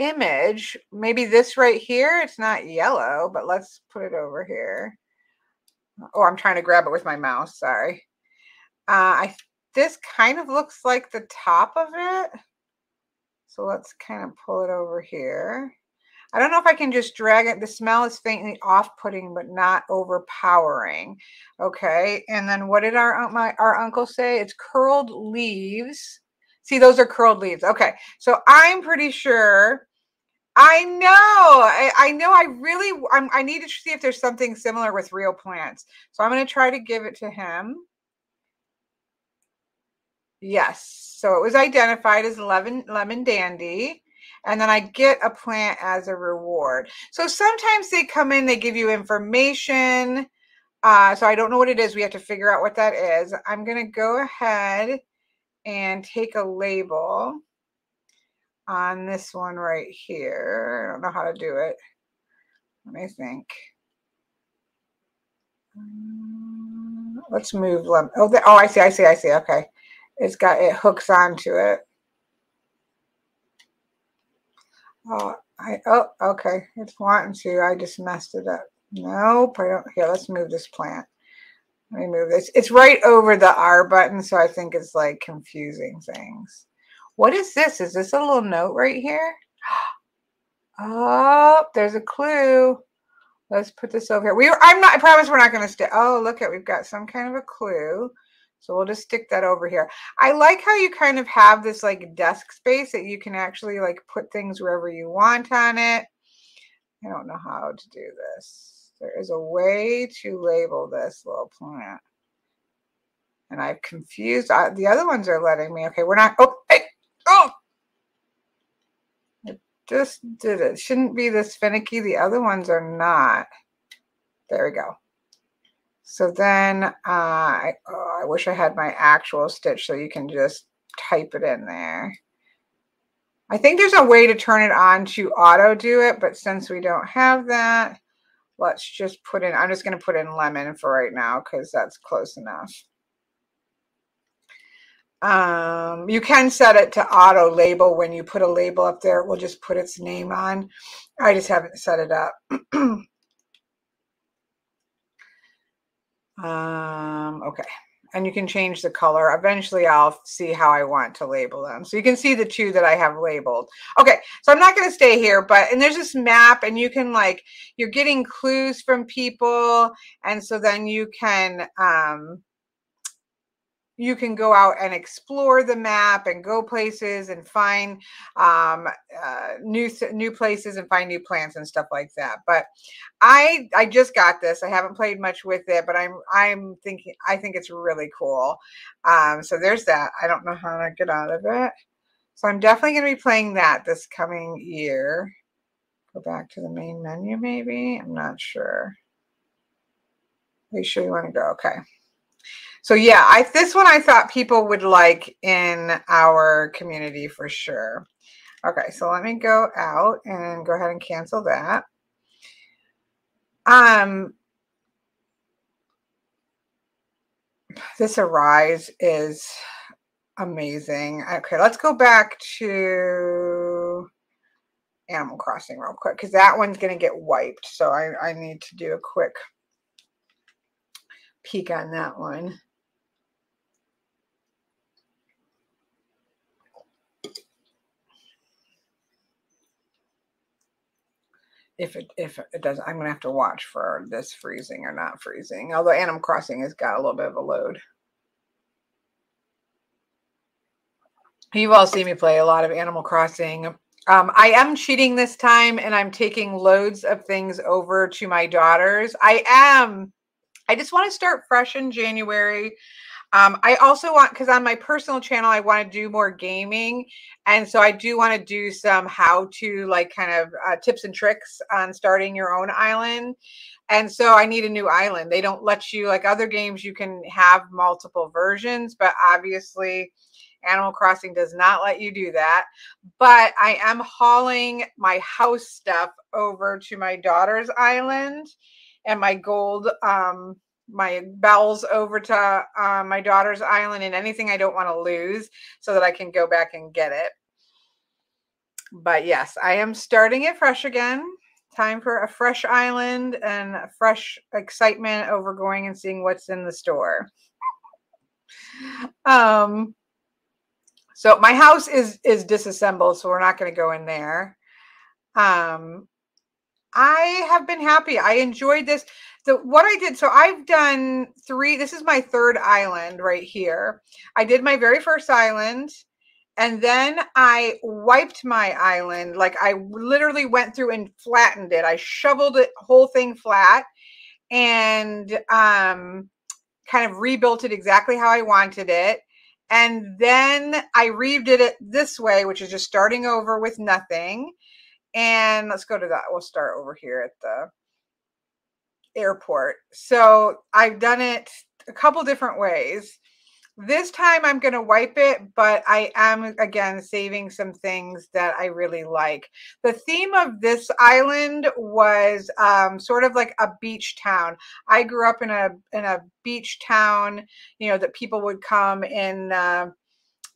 image, maybe this right here, it's not yellow, but let's put it over here. Oh, I'm trying to grab it with my mouse. Sorry. Uh, I this kind of looks like the top of it. So let's kind of pull it over here. I don't know if I can just drag it. The smell is faintly off-putting, but not overpowering. Okay. And then what did our my our uncle say? It's curled leaves. See, those are curled leaves. Okay. So I'm pretty sure I know. I, I know. I really. I'm, I need to see if there's something similar with real plants. So I'm going to try to give it to him. Yes. So it was identified as lemon lemon dandy. And then I get a plant as a reward. So sometimes they come in, they give you information. Uh, so I don't know what it is. We have to figure out what that is. I'm going to go ahead and take a label on this one right here. I don't know how to do it. Let me think. Um, let's move lemon. Oh, oh, I see, I see, I see. Okay. It's got, it hooks onto it. Oh, I, oh, okay. It's wanting to. I just messed it up. Nope, I don't. Here, let's move this plant. Let me move this. It's right over the R button, so I think it's like confusing things. What is this? Is this a little note right here? Oh, there's a clue. Let's put this over here. We, I'm not, I promise we're not going to stick. Oh, look at, we've got some kind of a clue. So we'll just stick that over here. I like how you kind of have this like desk space that you can actually like put things wherever you want on it. I don't know how to do this. There is a way to label this little plant. And I've confused, uh, the other ones are letting me, okay, we're not, oh, hey, Oh! It just did it. Shouldn't be this finicky. The other ones are not. There we go. So then uh, I, oh, I wish I had my actual stitch so you can just type it in there. I think there's a way to turn it on to auto do it, but since we don't have that, let's just put in, I'm just going to put in lemon for right now because that's close enough. Um, you can set it to auto label when you put a label up there. It will just put its name on. I just haven't set it up. um, okay. And you can change the color. Eventually, I'll see how I want to label them. So you can see the two that I have labeled. Okay, so I'm not going to stay here, but, and there's this map, and you can like, you're getting clues from people. And so then you can, um, you can go out and explore the map and go places and find um, uh, new new places and find new plants and stuff like that. But I I just got this. I haven't played much with it, but I'm I'm thinking I think it's really cool. Um, so there's that. I don't know how to get out of it. So I'm definitely going to be playing that this coming year. Go back to the main menu, maybe. I'm not sure. Are you sure you want to go? Okay. So yeah, I this one I thought people would like in our community for sure. Okay, so let me go out and go ahead and cancel that. Um, this Arise is amazing. Okay, let's go back to Animal Crossing real quick because that one's going to get wiped. So I, I need to do a quick peek on that one. If it if it doesn't i'm gonna have to watch for this freezing or not freezing although animal crossing has got a little bit of a load. You've all seen me play a lot of animal crossing. Um, i am cheating this time and i'm taking loads of things over to my daughters. I am. I just want to start fresh in january um, I also want because on my personal channel, I want to do more gaming, and so I do want to do some how to like kind of uh, tips and tricks on starting your own island. And so I need a new island. They don't let you like other games. You can have multiple versions, but obviously. Animal Crossing does not let you do that. But I am hauling my house stuff over to my daughter's island and my gold um, my bowels over to uh, my daughter's island and anything I don't want to lose so that I can go back and get it. But yes, I am starting it fresh again. Time for a fresh island and fresh excitement over going and seeing what's in the store. Um, so my house is is disassembled, so we're not going to go in there. Um, I have been happy. I enjoyed this. So what I did, so I've done three. This is my third island right here. I did my very first island, and then I wiped my island. Like I literally went through and flattened it. I shoveled it whole thing flat, and um, kind of rebuilt it exactly how I wanted it. And then I redid it this way, which is just starting over with nothing and let's go to that. We'll start over here at the airport. So I've done it a couple different ways. This time I'm going to wipe it, but I am again saving some things that I really like. The theme of this island was um, sort of like a beach town. I grew up in a in a beach town, you know, that people would come in uh,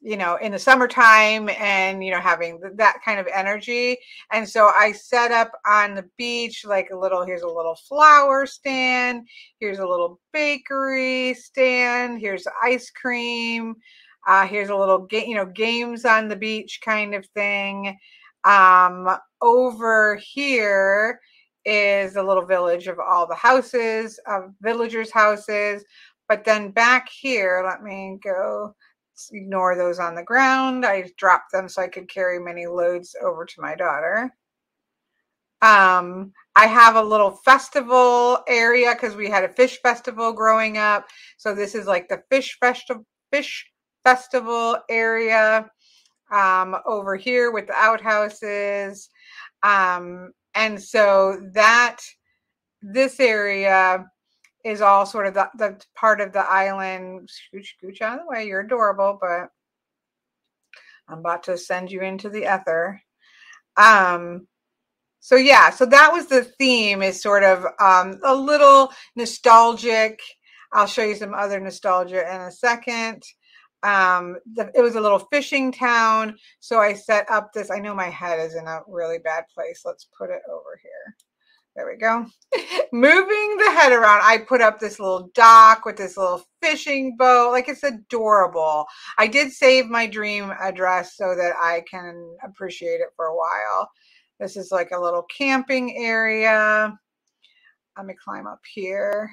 you know in the summertime and you know having that kind of energy. And so i set up on the beach like a little here's a little flower stand here's a little bakery stand here's ice cream uh, here's a little game you know games on the beach kind of thing. Um, over here is a little village of all the houses of villagers houses. But then back here let me go ignore those on the ground. I dropped them so I could carry many loads over to my daughter. Um, I have a little festival area because we had a fish festival growing up. So this is like the fish festival fish festival area um, over here with the outhouses. Um, and so that this area is all sort of the, the part of the island. Scooch, scooch out of the way. You're adorable, but I'm about to send you into the ether. Um, so yeah, so that was the theme is sort of um, a little nostalgic. I'll show you some other nostalgia in a second. Um, the, it was a little fishing town. So I set up this, I know my head is in a really bad place. Let's put it over here. There we go. Moving the head around, I put up this little dock with this little fishing boat. Like it's adorable. I did save my dream address so that I can appreciate it for a while. This is like a little camping area. Let me climb up here.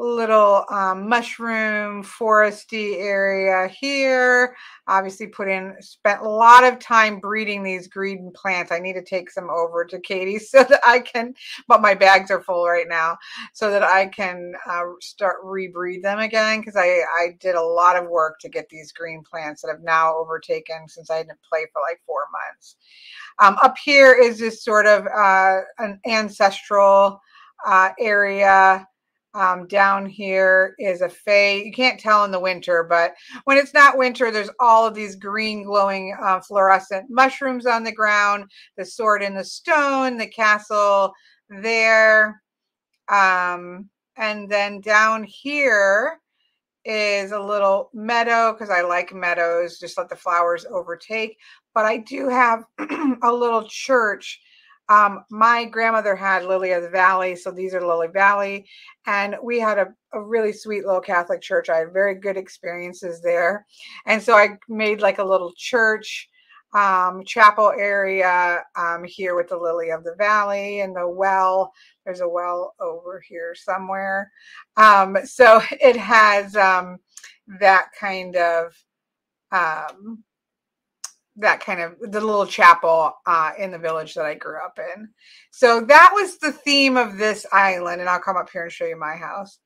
Little um, mushroom foresty area here. Obviously put in, spent a lot of time breeding these green plants. I need to take some over to Katie so that I can, but my bags are full right now, so that I can uh, start rebreed them again because I, I did a lot of work to get these green plants that have now overtaken since I didn't play for like four months. Um, up here is this sort of uh, an ancestral uh, area um, down here is a fay. You can't tell in the winter, but when it's not winter, there's all of these green glowing uh, fluorescent mushrooms on the ground, the sword in the stone, the castle there. Um, and then down here is a little meadow because I like meadows, just let the flowers overtake. But I do have a little church um, my grandmother had Lily of the Valley, so these are Lily Valley, and we had a, a really sweet little Catholic church. I had very good experiences there, and so I made like a little church um, chapel area um, here with the Lily of the Valley and the well. There's a well over here somewhere. Um, so it has um, that kind of um, that kind of the little chapel uh, in the village that I grew up in. So that was the theme of this island, and I'll come up here and show you my house.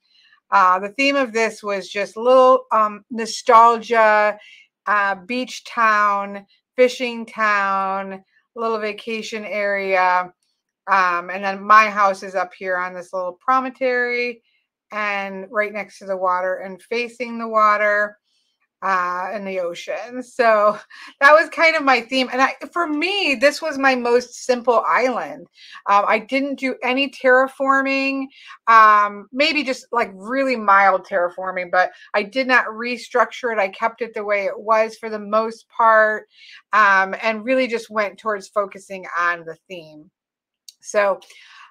Uh, the theme of this was just little um, nostalgia, uh, beach town, fishing town, little vacation area. Um, and then my house is up here on this little promontory and right next to the water and facing the water uh, in the ocean. So that was kind of my theme. And I, for me, this was my most simple island. Um, I didn't do any terraforming, um, maybe just like really mild terraforming, but I did not restructure it. I kept it the way it was for the most part um, and really just went towards focusing on the theme. So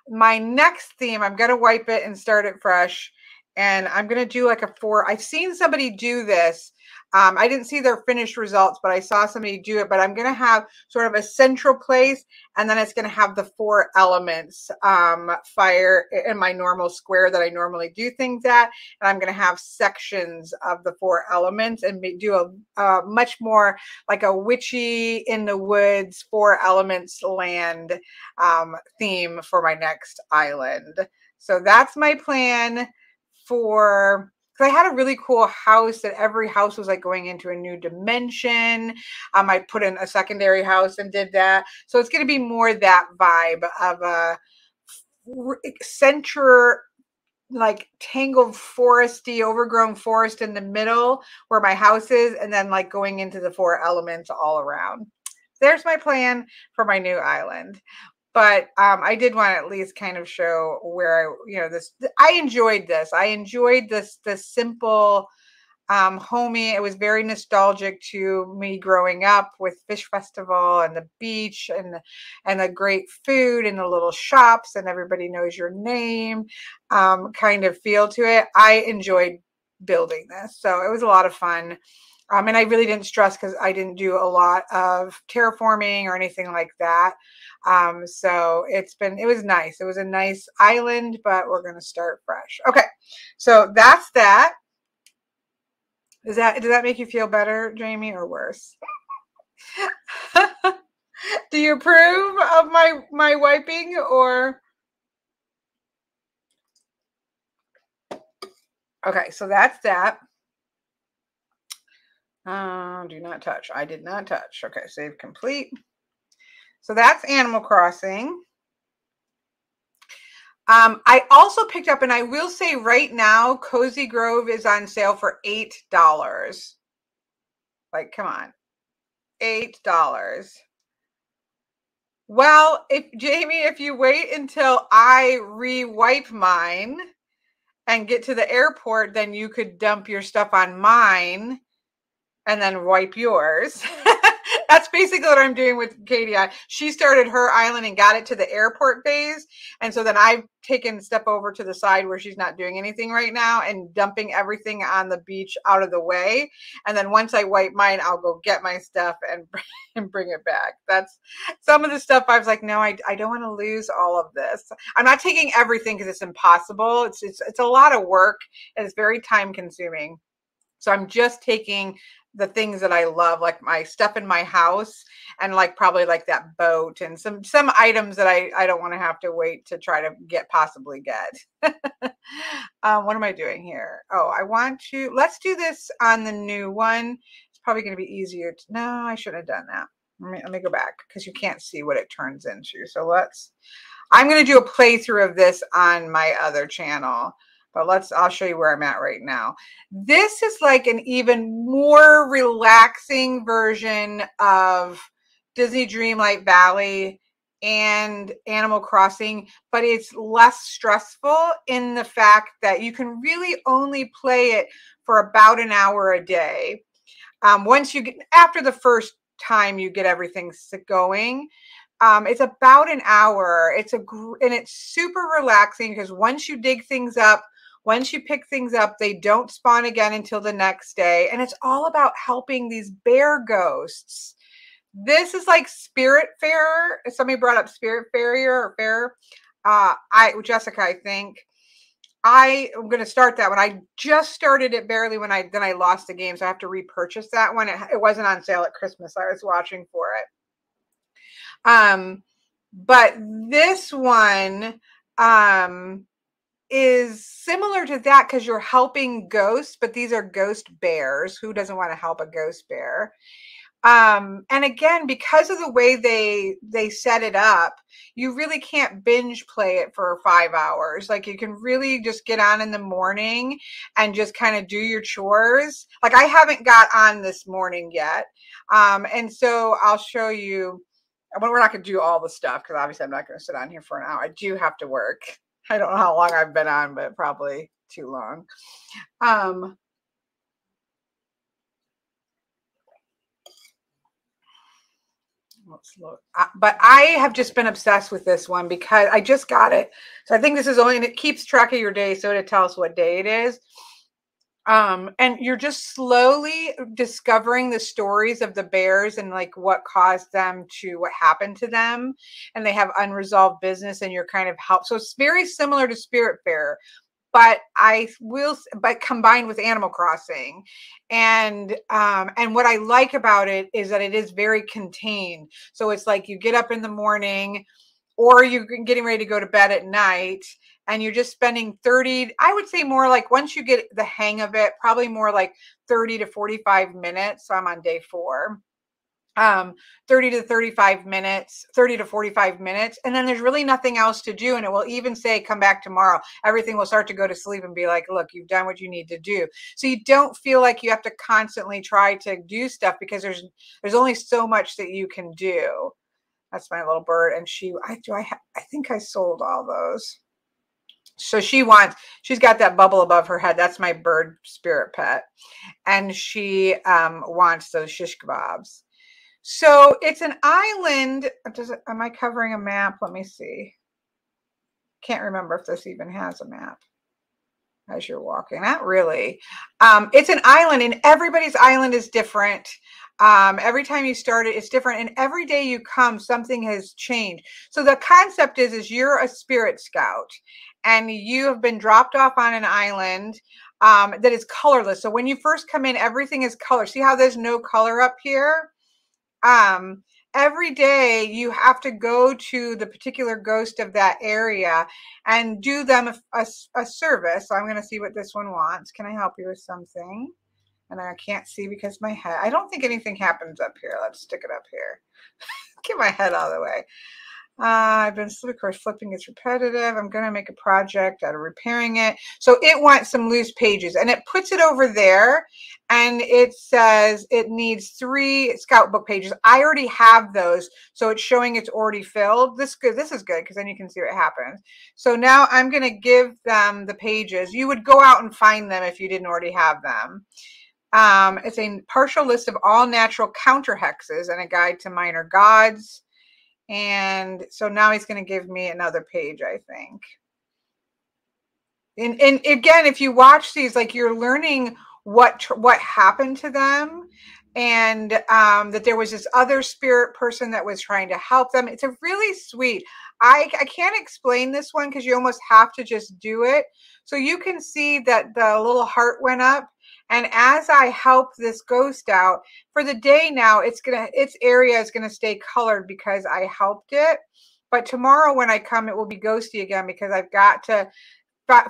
my next theme, I'm going to wipe it and start it fresh. And I'm going to do like a four. I've seen somebody do this um, I didn't see their finished results, but I saw somebody do it. But I'm going to have sort of a central place, and then it's going to have the four elements um, fire in my normal square that I normally do things at. And I'm going to have sections of the four elements and do a, a much more like a witchy in the woods, four elements land um, theme for my next island. So that's my plan for because I had a really cool house that every house was like going into a new dimension. Um, I put in a secondary house and did that. So it's going to be more that vibe of a center like tangled foresty overgrown forest in the middle where my house is and then like going into the four elements all around there's my plan for my new island but um, I did want to at least kind of show where I, you know, this. I enjoyed this. I enjoyed this. This simple, um, homey. It was very nostalgic to me growing up with Fish Festival and the beach and and the great food and the little shops and everybody knows your name, um, kind of feel to it. I enjoyed building this, so it was a lot of fun. Um, and I really didn't stress because I didn't do a lot of terraforming or anything like that. Um, so it's been, it was nice. It was a nice island, but we're going to start fresh. Okay. So that's that. Does that, does that make you feel better, Jamie, or worse? Do you approve of my, my wiping or? Okay. So that's that. Uh, do not touch. I did not touch. Okay. Save complete. So that's Animal Crossing. Um, I also picked up, and I will say right now, Cozy Grove is on sale for eight dollars. Like, come on, eight dollars. Well, if Jamie, if you wait until I re-wipe mine and get to the airport, then you could dump your stuff on mine and then wipe yours. That's basically what I'm doing with Katie. She started her island and got it to the airport phase. And so then I've taken step over to the side where she's not doing anything right now and dumping everything on the beach out of the way. And then once I wipe mine, I'll go get my stuff and, and bring it back. That's some of the stuff I was like, no, I, I don't want to lose all of this. I'm not taking everything because it's impossible. It's, it's, it's a lot of work and it's very time consuming. So I'm just taking the things that I love, like my stuff in my house and like probably like that boat and some some items that I I don't want to have to wait to try to get possibly get. um, what am I doing here? Oh, I want to let's do this on the new one. It's probably going to be easier. To, no, I shouldn't have done that. Let me let me go back because you can't see what it turns into. So let's. I'm going to do a playthrough of this on my other channel but let's I'll show you where I'm at right now. This is like an even more relaxing version of Disney Dreamlight Valley and Animal Crossing, but it's less stressful in the fact that you can really only play it for about an hour a day. Um, once you get after the first time you get everything going, um, it's about an hour. It's a and it's super relaxing because once you dig things up, once you pick things up, they don't spawn again until the next day. And it's all about helping these bear ghosts. This is like Spirit Fairer. Somebody brought up Spirit Farrier or Fair. Uh, I Jessica, I think. I am going to start that one. I just started it barely when I then I lost the game, so I have to repurchase that one. It, it wasn't on sale at Christmas. I was watching for it. Um, but this one, um, is similar to that because you're helping ghosts, but these are ghost bears. Who doesn't want to help a ghost bear? Um, and again, because of the way they they set it up, you really can't binge play it for five hours. Like you can really just get on in the morning and just kind of do your chores. Like I haven't got on this morning yet, um, and so I'll show you. We're not going to do all the stuff because obviously I'm not going to sit on here for an hour. I do have to work. I don't know how long I've been on, but probably too long. Um, let's look. but I have just been obsessed with this one because I just got it. So I think this is only, and it keeps track of your day. So to tell us what day it is um and you're just slowly discovering the stories of the bears and like what caused them to what happened to them and they have unresolved business and you're kind of help so it's very similar to spirit fair but i will but combined with animal crossing and um and what i like about it is that it is very contained so it's like you get up in the morning or you're getting ready to go to bed at night and you're just spending 30 i would say more like once you get the hang of it probably more like 30 to 45 minutes so i'm on day four. Um 30 to 35 minutes 30 to 45 minutes and then there's really nothing else to do and it will even say come back tomorrow. Everything will start to go to sleep and be like look you've done what you need to do. So you don't feel like you have to constantly try to do stuff because there's there's only so much that you can do. That's my little bird and she i do i ha- i think i sold all those so she wants she's got that bubble above her head. That's my bird spirit pet. And she um, wants those shish kebabs. So it's an island. Does it am i covering a map? Let me see. Can't remember if this even has a map as you're walking. Not really. Um, it's an island and everybody's island is different um, every time you start it, it's different. And every day you come, something has changed. So the concept is, is you're a spirit scout and you have been dropped off on an island um, that is colorless. So when you first come in, everything is color. See how there's no color up here? Um, every day you have to go to the particular ghost of that area and do them a, a, a service. So I'm going to see what this one wants. Can I help you with something? And I can't see because my head, I don't think anything happens up here. Let's stick it up here. Get my head out of the way. Uh, I've been, of course, flipping it's repetitive. I'm going to make a project out of repairing it. So it wants some loose pages and it puts it over there and it says it needs three scout book pages. I already have those. So it's showing it's already filled. This good. This is good because then you can see what happens. So now I'm going to give them the pages. You would go out and find them if you didn't already have them. Um, it's a partial list of all natural counter hexes and a guide to minor gods. And so now he's going to give me another page, I think. And, and again, if you watch these, like you're learning what what happened to them and um, that there was this other spirit person that was trying to help them. It's a really sweet. I, I can't explain this one because you almost have to just do it. So you can see that the little heart went up. And as I help this ghost out for the day now, it's gonna its area is gonna stay colored because I helped it. But tomorrow when I come, it will be ghosty again because I've got to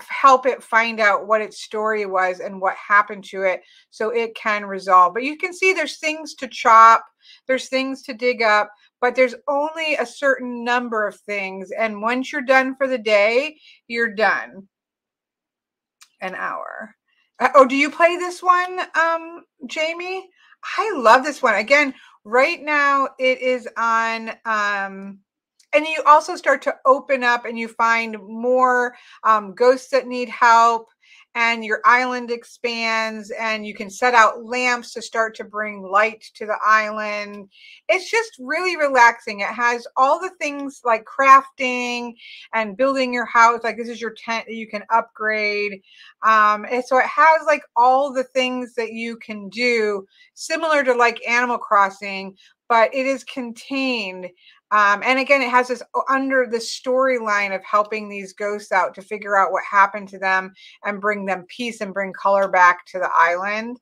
help it find out what its story was and what happened to it so it can resolve. But you can see there's things to chop, there's things to dig up, but there's only a certain number of things. And once you're done for the day, you're done. An hour. Uh, oh, do you play this one, um, Jamie? I love this one. Again, right now it is on um and you also start to open up and you find more um, ghosts that need help and your island expands and you can set out lamps to start to bring light to the island. It's just really relaxing. It has all the things like crafting and building your house. Like this is your tent that you can upgrade. Um, and so it has like all the things that you can do similar to like Animal Crossing, but it is contained um, and again, it has this under the storyline of helping these ghosts out to figure out what happened to them and bring them peace and bring color back to the island.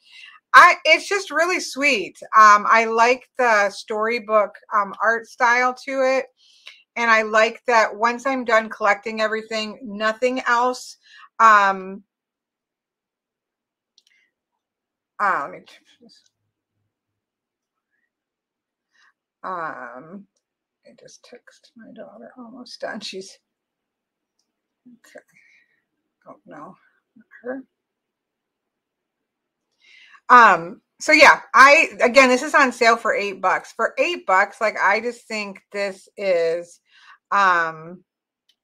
I it's just really sweet. Um, I like the storybook um, art style to it, and I like that once I'm done collecting everything, nothing else. Um, uh, let me. Um, I just text my daughter almost done. She's okay. Oh no, not her. Um, so yeah, I again this is on sale for eight bucks. For eight bucks, like I just think this is um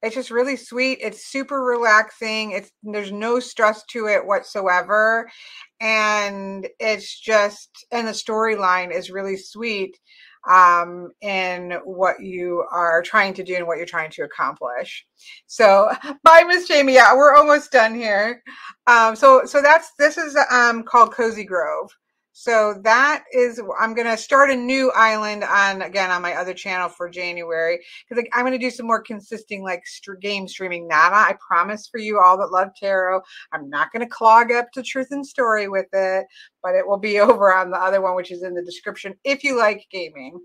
it's just really sweet. It's super relaxing. It's there's no stress to it whatsoever. And it's just and the storyline is really sweet um, in what you are trying to do and what you're trying to accomplish. So, bye, Miss Jamie. Yeah, we're almost done here. Um, so, so that's this is um, called Cozy Grove. So that is, I'm going to start a new island on, again, on my other channel for January. Because like, I'm going to do some more consistent like st game streaming. Nana, I promise for you all that love tarot, I'm not going to clog up the Truth in Story with it. But it will be over on the other one, which is in the description if you like gaming.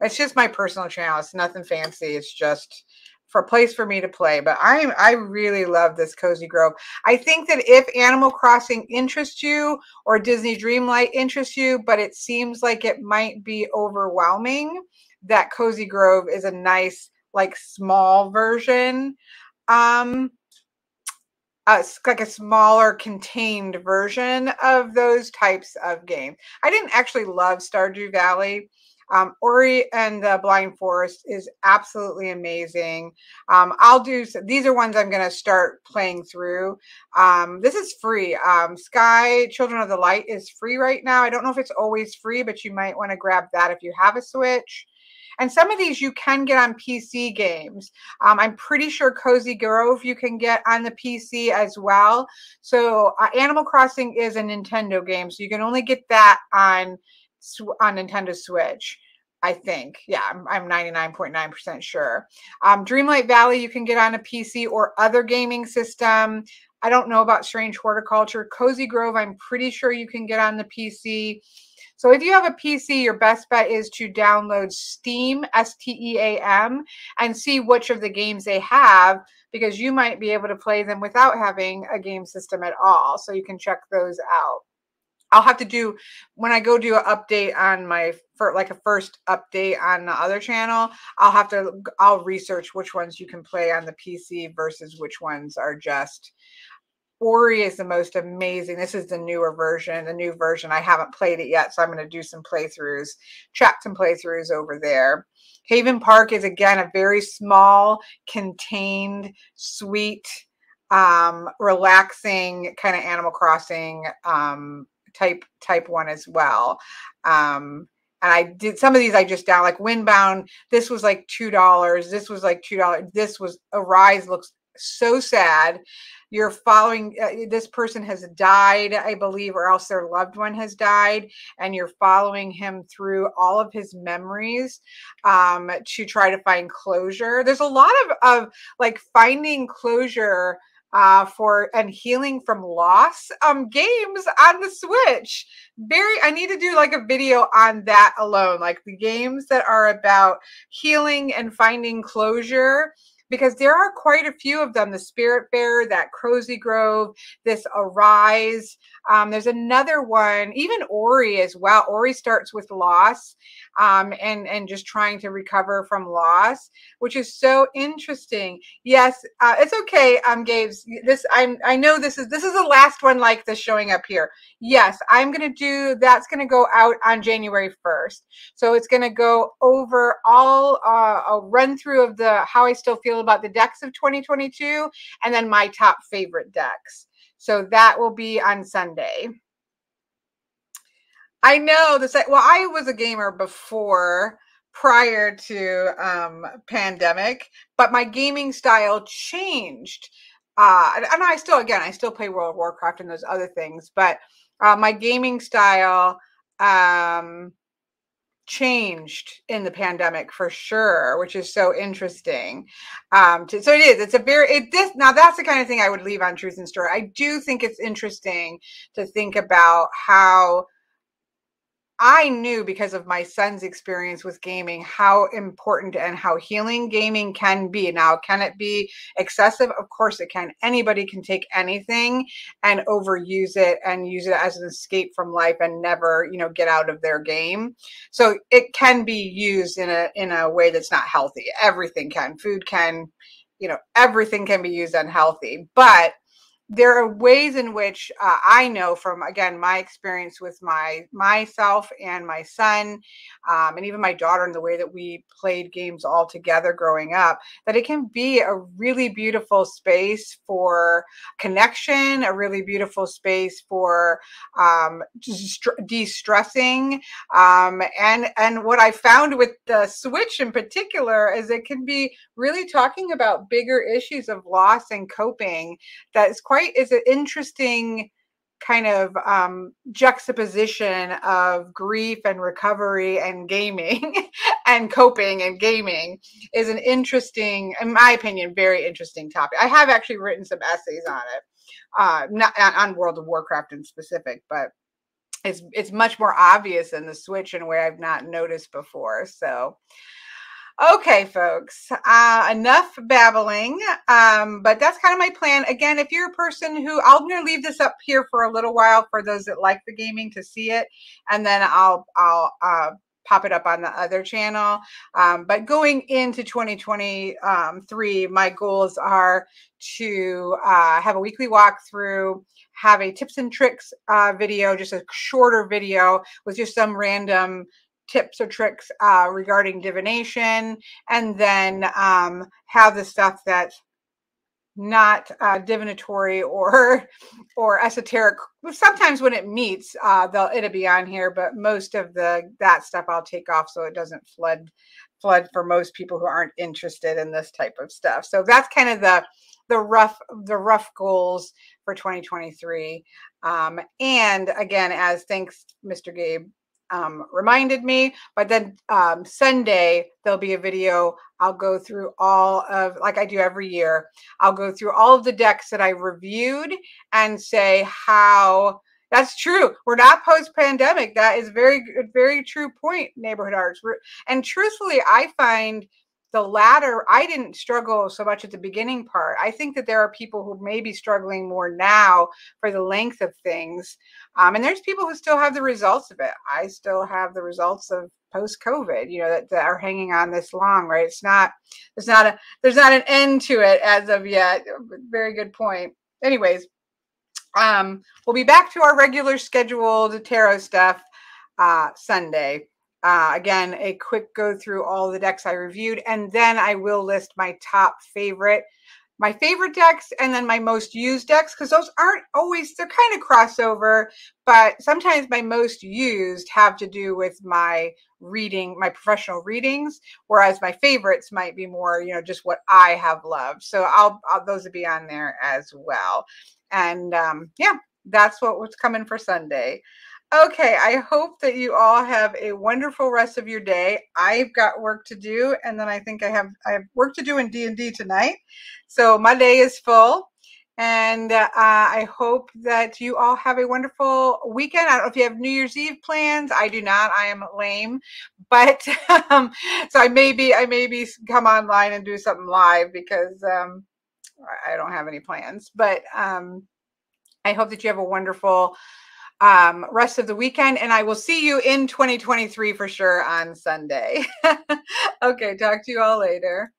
It's just my personal channel. It's nothing fancy. It's just for a place for me to play. But I I really love this Cozy Grove. I think that if Animal Crossing interests you or Disney Dreamlight interests you, but it seems like it might be overwhelming, that Cozy Grove is a nice like small version. Um uh, like a smaller contained version of those types of games. I didn't actually love Stardew Valley. Um, Ori and the Blind Forest is absolutely amazing. Um, I'll do these are ones I'm going to start playing through. Um, this is free. Um, Sky Children of the Light is free right now. I don't know if it's always free, but you might want to grab that if you have a Switch. And some of these you can get on PC games. Um, I'm pretty sure Cozy Grove you can get on the PC as well. So uh, Animal Crossing is a Nintendo game, so you can only get that on on Nintendo Switch. I think. Yeah, I'm, I'm 99.9% sure. Um, Dreamlight Valley, you can get on a PC or other gaming system. I don't know about Strange Horticulture. Cozy Grove, I'm pretty sure you can get on the PC. So if you have a PC, your best bet is to download Steam, S T E A M, and see which of the games they have because you might be able to play them without having a game system at all. So you can check those out. I'll have to do when I go do an update on my for like a first update on the other channel. I'll have to I'll research which ones you can play on the PC versus which ones are just Ori is the most amazing. This is the newer version, the new version. I haven't played it yet, so I'm going to do some playthroughs, chat some playthroughs over there. Haven Park is again a very small, contained, sweet, um, relaxing kind of Animal Crossing um, type type one as well. Um, and I did some of these I just down like Windbound. This was like two dollars. This was like two dollars. This was Arise looks so sad. You're following uh, this person has died, I believe, or else their loved one has died, and you're following him through all of his memories um, to try to find closure. There's a lot of of like finding closure uh, for and healing from loss um games on the switch. Very i need to do like a video on that alone like the games that are about healing and finding closure because there are quite a few of them the Spiritfarer that Cozy Grove this arise um, there's another one even ori as well. Ori starts with loss um, and and just trying to recover from loss which is so interesting yes uh, it's okay um gabe's this i'm i know this is this is the last one like this showing up here yes i'm gonna do that's gonna go out on january 1st so it's gonna go over all uh, a run through of the how i still feel about the decks of 2022 and then my top favorite decks. So that will be on Sunday. I know the well, I was a gamer before prior to um pandemic, but my gaming style changed. Uh and I still again I still play World of Warcraft and those other things, but uh, my gaming style um changed in the pandemic for sure which is so interesting um to, so it is it's a very it this now that's the kind of thing i would leave on Truth in Story i do think it's interesting to think about how I knew because of my son's experience with gaming how important and how healing gaming can be. Now, can it be excessive? Of course it can. Anybody can take anything and overuse it and use it as an escape from life and never, you know, get out of their game. So it can be used in a in a way that's not healthy. Everything can. Food can, you know, everything can be used unhealthy. But there are ways in which uh, I know from again my experience with my myself and my son, um, and even my daughter, and the way that we played games all together growing up, that it can be a really beautiful space for connection, a really beautiful space for um, de-stressing, um, and and what I found with the Switch in particular is it can be really talking about bigger issues of loss and coping that is quite quite is an interesting kind of um, juxtaposition of grief and recovery and gaming and coping and gaming is an interesting, in my opinion, very interesting topic. I have actually written some essays on it, uh, not on World of Warcraft in specific, but it's it's much more obvious in the Switch in a way I've not noticed before. So Okay, folks, uh, enough babbling. Um, but that's kind of my plan. Again, if you're a person who, I'm going to leave this up here for a little while for those that like the gaming to see it, and then I'll I'll uh, pop it up on the other channel. Um, but going into 2023, um, my goals are to uh, have a weekly walkthrough, have a tips and tricks uh, video, just a shorter video with just some random tips or tricks uh, regarding divination, and then um, have the stuff that's not uh, divinatory or or esoteric. Sometimes when it meets, uh, they'll it'll be on here, but most of the that stuff I'll take off so it doesn't flood flood for most people who aren't interested in this type of stuff. So that's kind of the the rough the rough goals for 2023. Um, and again, as thanks, Mr. Gabe um, reminded me. But then um, Sunday, there'll be a video. I'll go through all of, like I do every year, I'll go through all of the decks that I reviewed and say how. That's true. We're not post pandemic. That is very, very true point, neighborhood arts. And truthfully, I find the latter, I didn't struggle so much at the beginning part. I think that there are people who may be struggling more now for the length of things. Um, and there's people who still have the results of it. I still have the results of post COVID, you know, that, that are hanging on this long, right? It's not, there's not a, there's not an end to it as of yet. Very good point. Anyways, um, we'll be back to our regular scheduled tarot stuff uh, Sunday. Uh, again, a quick go through all the decks I reviewed, and then I will list my top favorite my favorite decks and then my most used decks because those aren't always they're kind of crossover but sometimes my most used have to do with my reading my professional readings whereas my favorites might be more you know just what i have loved so i'll, I'll those will be on there as well. And um yeah that's what was coming for sunday Okay, I hope that you all have a wonderful rest of your day. I've got work to do, and then I think I have I have work to do in D and D tonight. So my day is full, and uh, I hope that you all have a wonderful weekend. I don't know if you have New Year's Eve plans. I do not. I am lame, but um, so I maybe I maybe come online and do something live because um, I don't have any plans. But um, I hope that you have a wonderful um, rest of the weekend. And I will see you in 2023 for sure on Sunday. okay, talk to you all later.